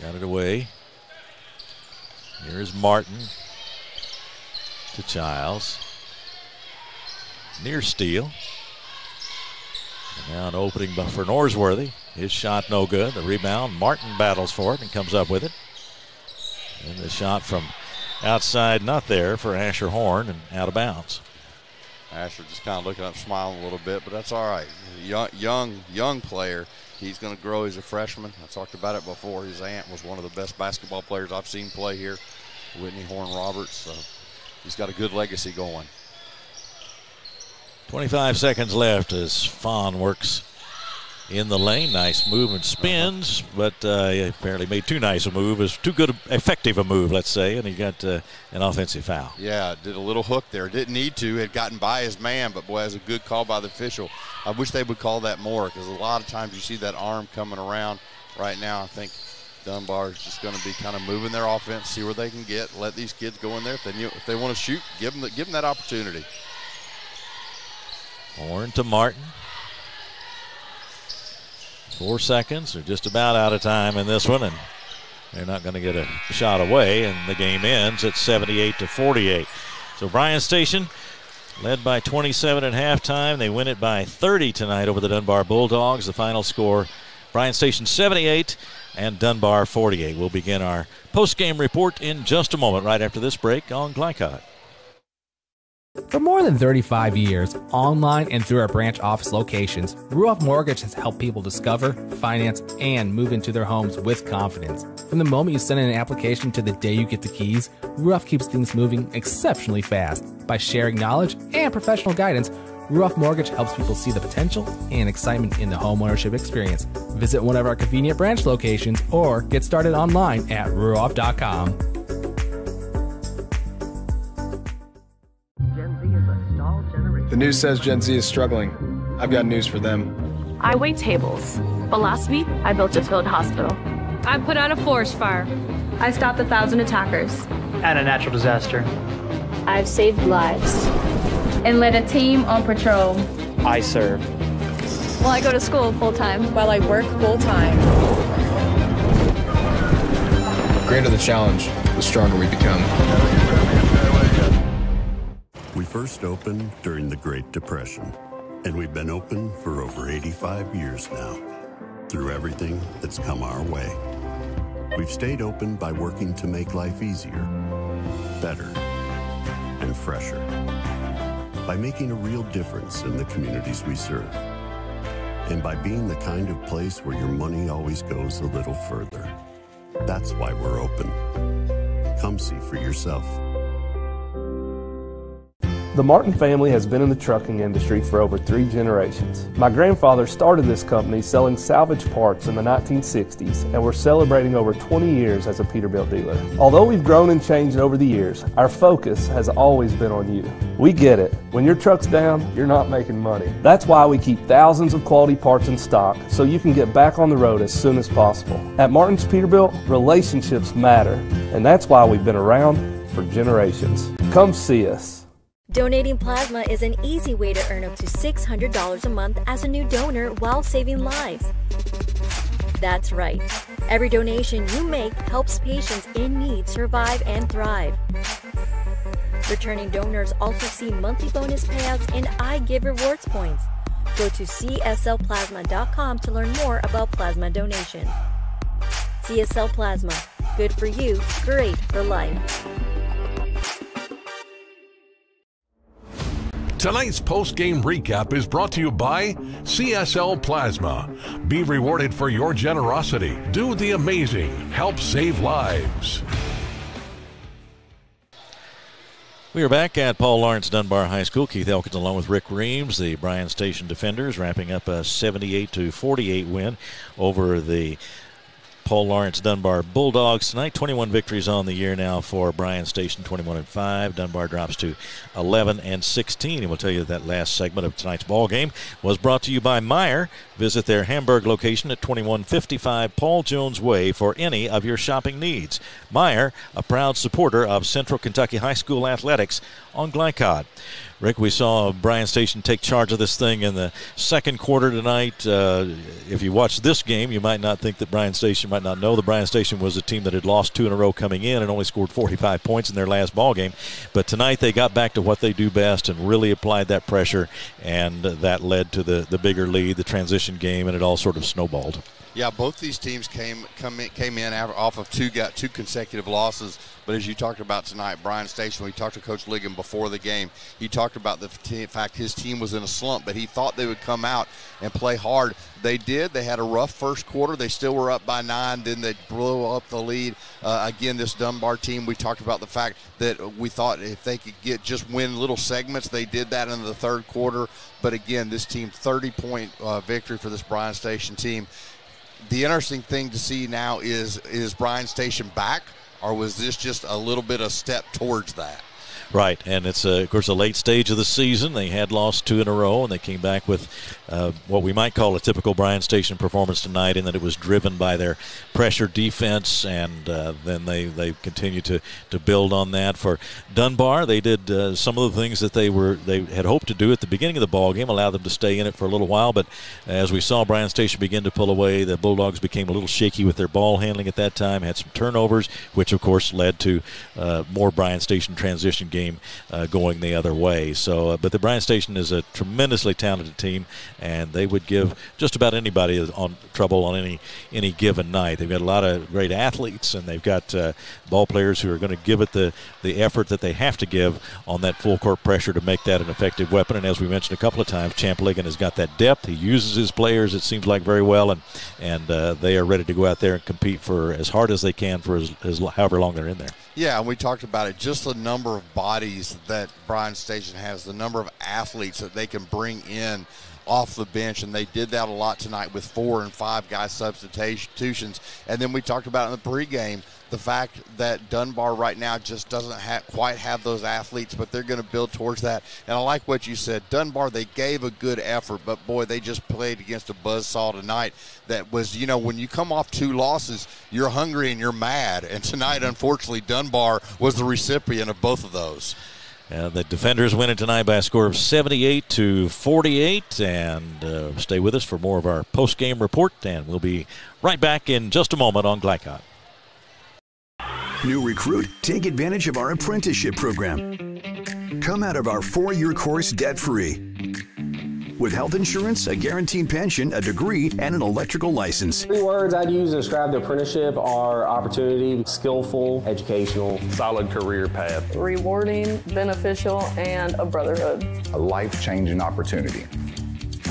Got it away. Here's Martin to Childs. Near steal. And now an opening for Norsworthy. His shot no good. The rebound. Martin battles for it and comes up with it. And the shot from outside not there for Asher Horn and out of bounds. Asher just kind of looking up, smiling a little bit, but that's all right. Young, young, young player. He's going to grow as a freshman. I talked about it before. His aunt was one of the best basketball players I've seen play here, Whitney Horn Roberts. So he's got a good legacy going. 25 seconds left as Fawn works in the lane. Nice move and spins, but uh, he apparently made too nice a move. Is too good, effective a move, let's say, and he got uh, an offensive foul. Yeah, did a little hook there. Didn't need to. Had gotten by his man, but boy, that's a good call by the official. I wish they would call that more because a lot of times you see that arm coming around. Right now, I think Dunbar is just going to be kind of moving their offense, see where they can get, let these kids go in there. If they knew, if they want to shoot, give them the, give them that opportunity. Horn to Martin. Four seconds. They're just about out of time in this one, and they're not going to get a shot away, and the game ends at 78 to 48. So Bryan Station led by 27 at halftime. They win it by 30 tonight over the Dunbar Bulldogs. The final score Bryan Station 78 and Dunbar 48. We'll begin our post-game report in just a moment, right after this break on GLICOD. For more than 35 years, online and through our branch office locations, Ruoff Mortgage has helped people discover, finance, and move into their homes with confidence. From the moment you send in an application to the day you get the keys, Ruoff keeps things moving exceptionally fast. By sharing knowledge and professional guidance, Ruoff Mortgage helps people see the potential and excitement in the homeownership experience. Visit one of our convenient branch locations or get started online at ruoff.com. The news says Gen Z is struggling. I've got news for them. I wait tables. But last week, I built a field hospital. I put out a forest fire. I stopped a thousand attackers. And a natural disaster. I've saved lives. And led a team on patrol. I serve. While I go to school full time. While I work full time. The greater the challenge, the stronger we become. First opened during the Great Depression, and we've been open for over 85 years now. Through everything that's come our way, we've stayed open by working to make life easier, better, and fresher. By making a real difference in the communities we serve. And by being the kind of place where your money always goes a little further. That's why we're open. Come see for yourself. The Martin family has been in the trucking industry for over three generations. My grandfather started this company selling salvage parts in the 1960s, and we're celebrating over 20 years as a Peterbilt dealer. Although we've grown and changed over the years, our focus has always been on you. We get it. When your truck's down, you're not making money. That's why we keep thousands of quality parts in stock so you can get back on the road as soon as possible. At Martin's Peterbilt, relationships matter, and that's why we've been around for generations. Come see us. Donating plasma is an easy way to earn up to $600 a month as a new donor while saving lives. That's right. Every donation you make helps patients in need survive and thrive. Returning donors also see monthly bonus payouts and iGive Rewards points. Go to cslplasma.com to learn more about plasma donation. CSL Plasma. Good for you, great for life. Tonight's post-game recap is brought to you by CSL Plasma. Be rewarded for your generosity. Do the amazing. Help save lives. We are back at Paul Laurence Dunbar High School. Keith Elkins along with Rick Reams, the Bryan Station Defenders, wrapping up a 78 to 48 win over the Paul Laurence Dunbar Bulldogs tonight. 21 victories on the year now for Bryan Station, 21 and 5. Dunbar drops to 11 and 16. And we'll tell you that last segment of tonight's ball game was brought to you by Meijer. Visit their Hamburg location at 2155 Paul Jones Way for any of your shopping needs. Meijer, a proud supporter of Central Kentucky High School athletics on GLICOD. Rick, we saw Bryan Station take charge of this thing in the second quarter tonight. Uh, if you watch this game, you might not think that Bryan Station might not know that Bryan Station was a team that had lost two in a row coming in and only scored 45 points in their last ball game. But tonight they got back to what they do best and really applied that pressure, and that led to the, the bigger lead, the transition game, and it all sort of snowballed. Yeah, both these teams came come in, came in off of two got two consecutive losses. But as you talked about tonight, Bryan Station, we talked to Coach Ligon before the game. He talked about the fact his team was in a slump, but he thought they would come out and play hard. They did. They had a rough first quarter. They still were up by nine. Then they blew up the lead. Uh, again, this Dunbar team. We talked about the fact that we thought if they could get just win little segments, they did that in the third quarter. But again, this team 30 point uh, victory for this Bryan Station team the interesting thing to see now is is Bryan Station back, or was this just a little bit of step towards that? Right, and it's of course a late stage of the season. They had lost two in a row, and they came back with uh, what we might call a typical Bryan Station performance tonight, in that it was driven by their pressure defense, and uh, then they they continued to to build on that. For Dunbar, they did uh, some of the things that they were they had hoped to do at the beginning of the ball game, allow them to stay in it for a little while. But as we saw Bryan Station begin to pull away, the Bulldogs became a little shaky with their ball handling at that time. Had some turnovers, which of course led to uh, more Bryan Station transition game uh, going the other way. So, but the Bryan Station is a tremendously talented team, and they would give just about anybody on trouble on any any given night. They've got a lot of great athletes, and they've got uh, ball players who are going to give it the the effort that they have to give on that full court pressure to make that an effective weapon. And as we mentioned a couple of times, Champ Ligon has got that depth. He uses his players, it seems like, very well, and and uh, they are ready to go out there and compete for as hard as they can for as, as however long they're in there. Yeah, and we talked about it. Just the number of bodies that Bryan Station has, the number of athletes that they can bring in off the bench, and they did that a lot tonight with four and five guy substitutions. And then we talked about in the pregame the fact that Dunbar right now just doesn't ha- quite have those athletes, but they're going to build towards that. And I like what you said. Dunbar, they gave a good effort, but boy, they just played against a buzzsaw tonight that was, you know, when you come off two losses, you're hungry and you're mad. And tonight, unfortunately, Dunbar was the recipient of both of those. Uh, the defenders win it tonight by a score of 78 to 48. And uh, stay with us for more of our post game report. And we'll be right back in just a moment on GLICOD. New recruit, take advantage of our apprenticeship program. Come out of our four year course debt free. With health insurance, a guaranteed pension, a degree, and an electrical license. Three words I'd use to describe the apprenticeship are opportunity, skillful, educational, solid career path, rewarding, beneficial, and a brotherhood. A life changing opportunity.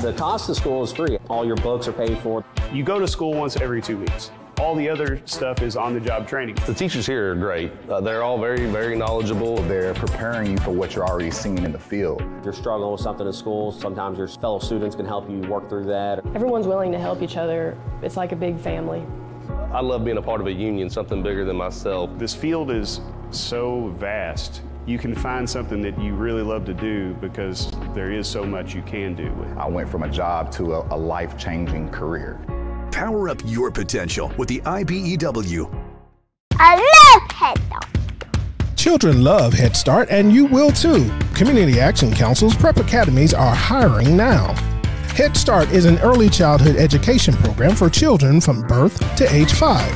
The cost of school is free. All your books are paid for. You go to school once every two weeks. All the other stuff is on the job training. The teachers here are great. Uh, they're all very, very knowledgeable. They're preparing you for what you're already seeing in the field. If you're struggling with something in school, sometimes your fellow students can help you work through that. Everyone's willing to help each other. It's like a big family. I love being a part of a union, something bigger than myself. This field is so vast. You can find something that you really love to do because there is so much you can do. I went from a job to a, a life changing career. Power up your potential with the IBEW. I love Head Start. Children love Head Start, and you will too. Community Action Council's prep academies are hiring now. Head Start is an early childhood education program for children from birth to age 5.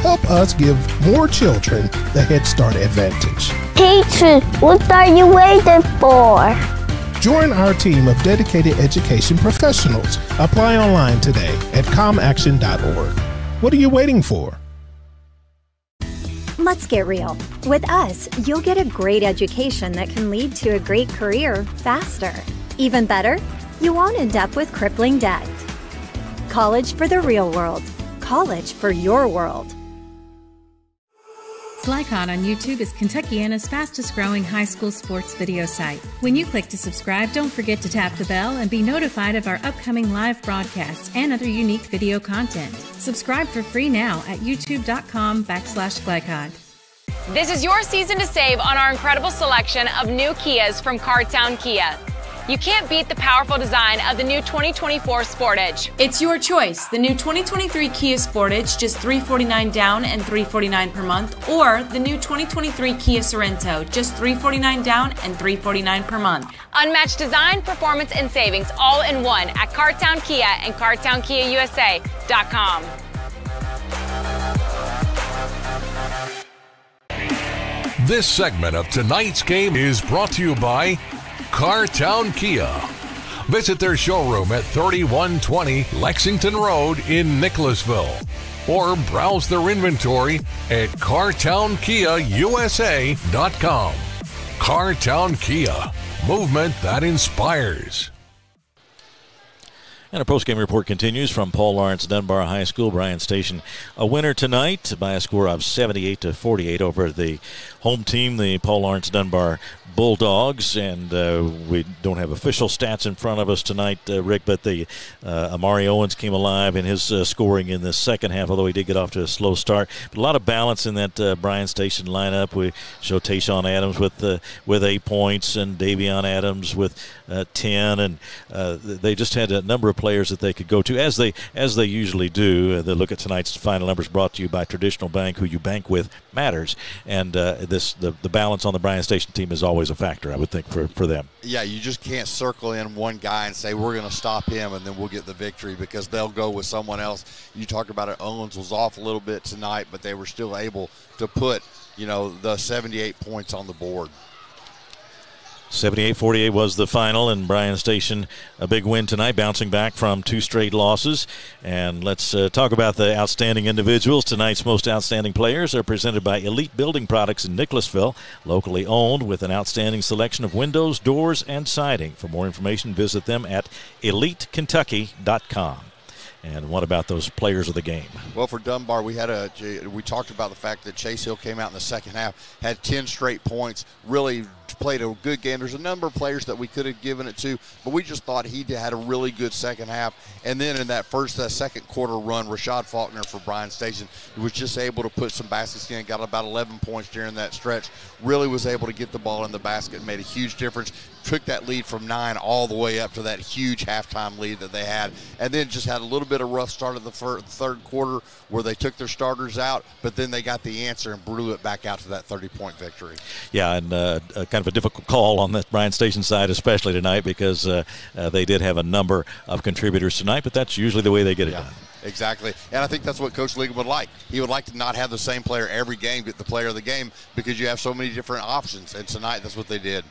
Help us give more children the Head Start advantage. Teacher, what are you waiting for? Join our team of dedicated education professionals. Apply online today at comaction.org. What are you waiting for? Let's get real. With us, you'll get a great education that can lead to a great career faster. Even better, you won't end up with crippling debt. College for the real world. College for your world. GLICOD on YouTube is Kentuckiana's fastest growing high school sports video site. When you click to subscribe, don't forget to tap the bell and be notified of our upcoming live broadcasts and other unique video content. Subscribe for free now at youtube.com backslash GLICOD. This is your season to save on our incredible selection of new Kias from CarTown Kia. You can't beat the powerful design of the new 2024 Sportage. It's your choice. The new 2023 Kia Sportage, just 349 down and 349 per month, or the new 2023 Kia Sorento, just 349 down and 349 per month. Unmatched design, performance, and savings all in one at Cartown Kia and CartownKiaUSA.com. This segment of tonight's game is brought to you by Cartown Kia. Visit their showroom at 3120 Lexington Road in Nicholasville or browse their inventory at cartownkiausa.com. Cartown Kia, movement that inspires. And our post-game report continues from Paul Laurence Dunbar High School, Bryan Station. A winner tonight by a score of 78 to 48 over the home team, the Paul Laurence Dunbar Bulldogs, and uh, we don't have official stats in front of us tonight, uh, Rick. But the uh, Amari Owens came alive in his uh, scoring in the second half, although he did get off to a slow start. But a lot of balance in that uh, Bryan Station lineup. We show Tayshawn Adams with uh, with eight points and Davion Adams with Uh, ten, and uh, they just had a number of players that they could go to as they as they usually do. Uh, the look at tonight's final numbers brought to you by Traditional Bank, who you bank with matters, and this the the balance on the Bryan Station team is always a factor, I would think, for, for them. Yeah, you just can't circle in one guy and say, we're going to stop him and then we'll get the victory because they'll go with someone else. You talk about it, Owens was off a little bit tonight, but they were still able to put, you know, the 78 points on the board. 78 48 was the final, and Bryan Station a big win tonight, bouncing back from two straight losses. And let's uh, talk about the outstanding individuals. Tonight's most outstanding players are presented by Elite Building Products in Nicholasville, locally owned with an outstanding selection of windows, doors, and siding. For more information, visit them at elitekentucky.com. And what about those players of the game? Well, for Dunbar, we had a we talked about the fact that Chase Hill came out in the second half, had 10 straight points, really played a good game. There's a number of players that we could have given it to, but we just thought he had a really good second half. And then in that first, that second quarter run, Rashad Faulkner for Bryan Station was just able to put some baskets in, got about 11 points during that stretch. Really was able to get the ball in the basket, made a huge difference. Took that lead from nine all the way up to that huge halftime lead that they had, and then just had a little bit of rough start of the third quarter where they took their starters out, but then they got the answer and blew it back out to that 30 point victory. Yeah, and uh, kind of a difficult call on the Bryan Station side, especially tonight, because uh, uh, they did have a number of contributors tonight, but that's usually the way they get it yeah. done. Exactly. And I think that's what Coach Ligon would like. He would like to not have the same player every game get the player of the game because you have so many different options. And tonight, that's what they did.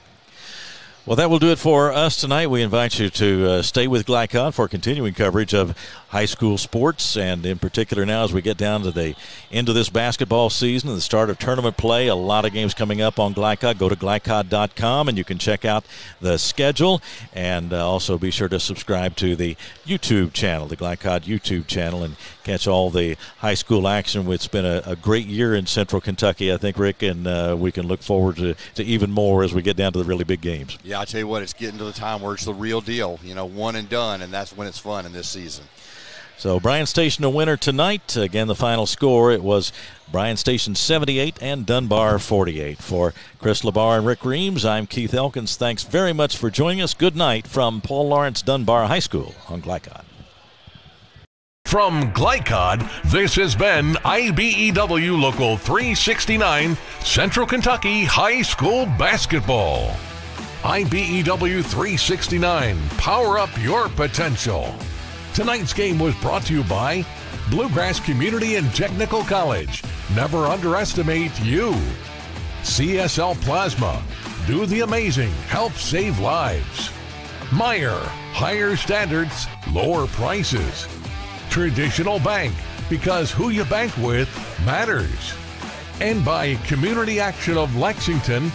Well, that will do it for us tonight. We invite you to uh, stay with GLICOD for continuing coverage of high school sports, and in particular now as we get down to the end of this basketball season and the start of tournament play. A lot of games coming up on GLICOD. Go to glicod.com and you can check out the schedule, and uh, also be sure to subscribe to the YouTube channel, the GLICOD YouTube channel, and catch all the high school action. It's been a, a great year in Central Kentucky, I think, Rick, and uh, we can look forward to, to even more as we get down to the really big games. Yeah, I tell you what, it's getting to the time where it's the real deal. You know, one and done, and that's when it's fun in this season. So Bryan Station a winner tonight. Again, the final score it was Bryan Station 78 and Dunbar 48. For Chris Labar and Rick Reams, I'm Keith Elkins. Thanks very much for joining us. Good night from Paul Laurence Dunbar High School on GLICOD. From GLICOD, this has been IBEW Local 369 Central Kentucky High School Basketball. IBEW 369, power up your potential. Tonight's game was brought to you by Bluegrass Community and Technical College. Never underestimate you. CSL Plasma. Do the amazing. Help save lives. Meijer. Higher standards, lower prices. Traditional Bank. Because who you bank with matters. And by Community Action of Lexington,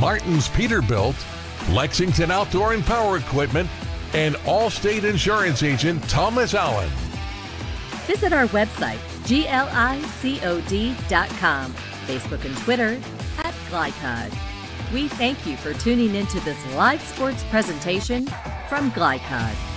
Martin's Peterbilt, Lexington Outdoor and Power Equipment, and Allstate Insurance Agent Thomas Allen. Visit our website, glicod.com, Facebook and Twitter at GLICOD. We thank you for tuning into this live sports presentation from GLICOD.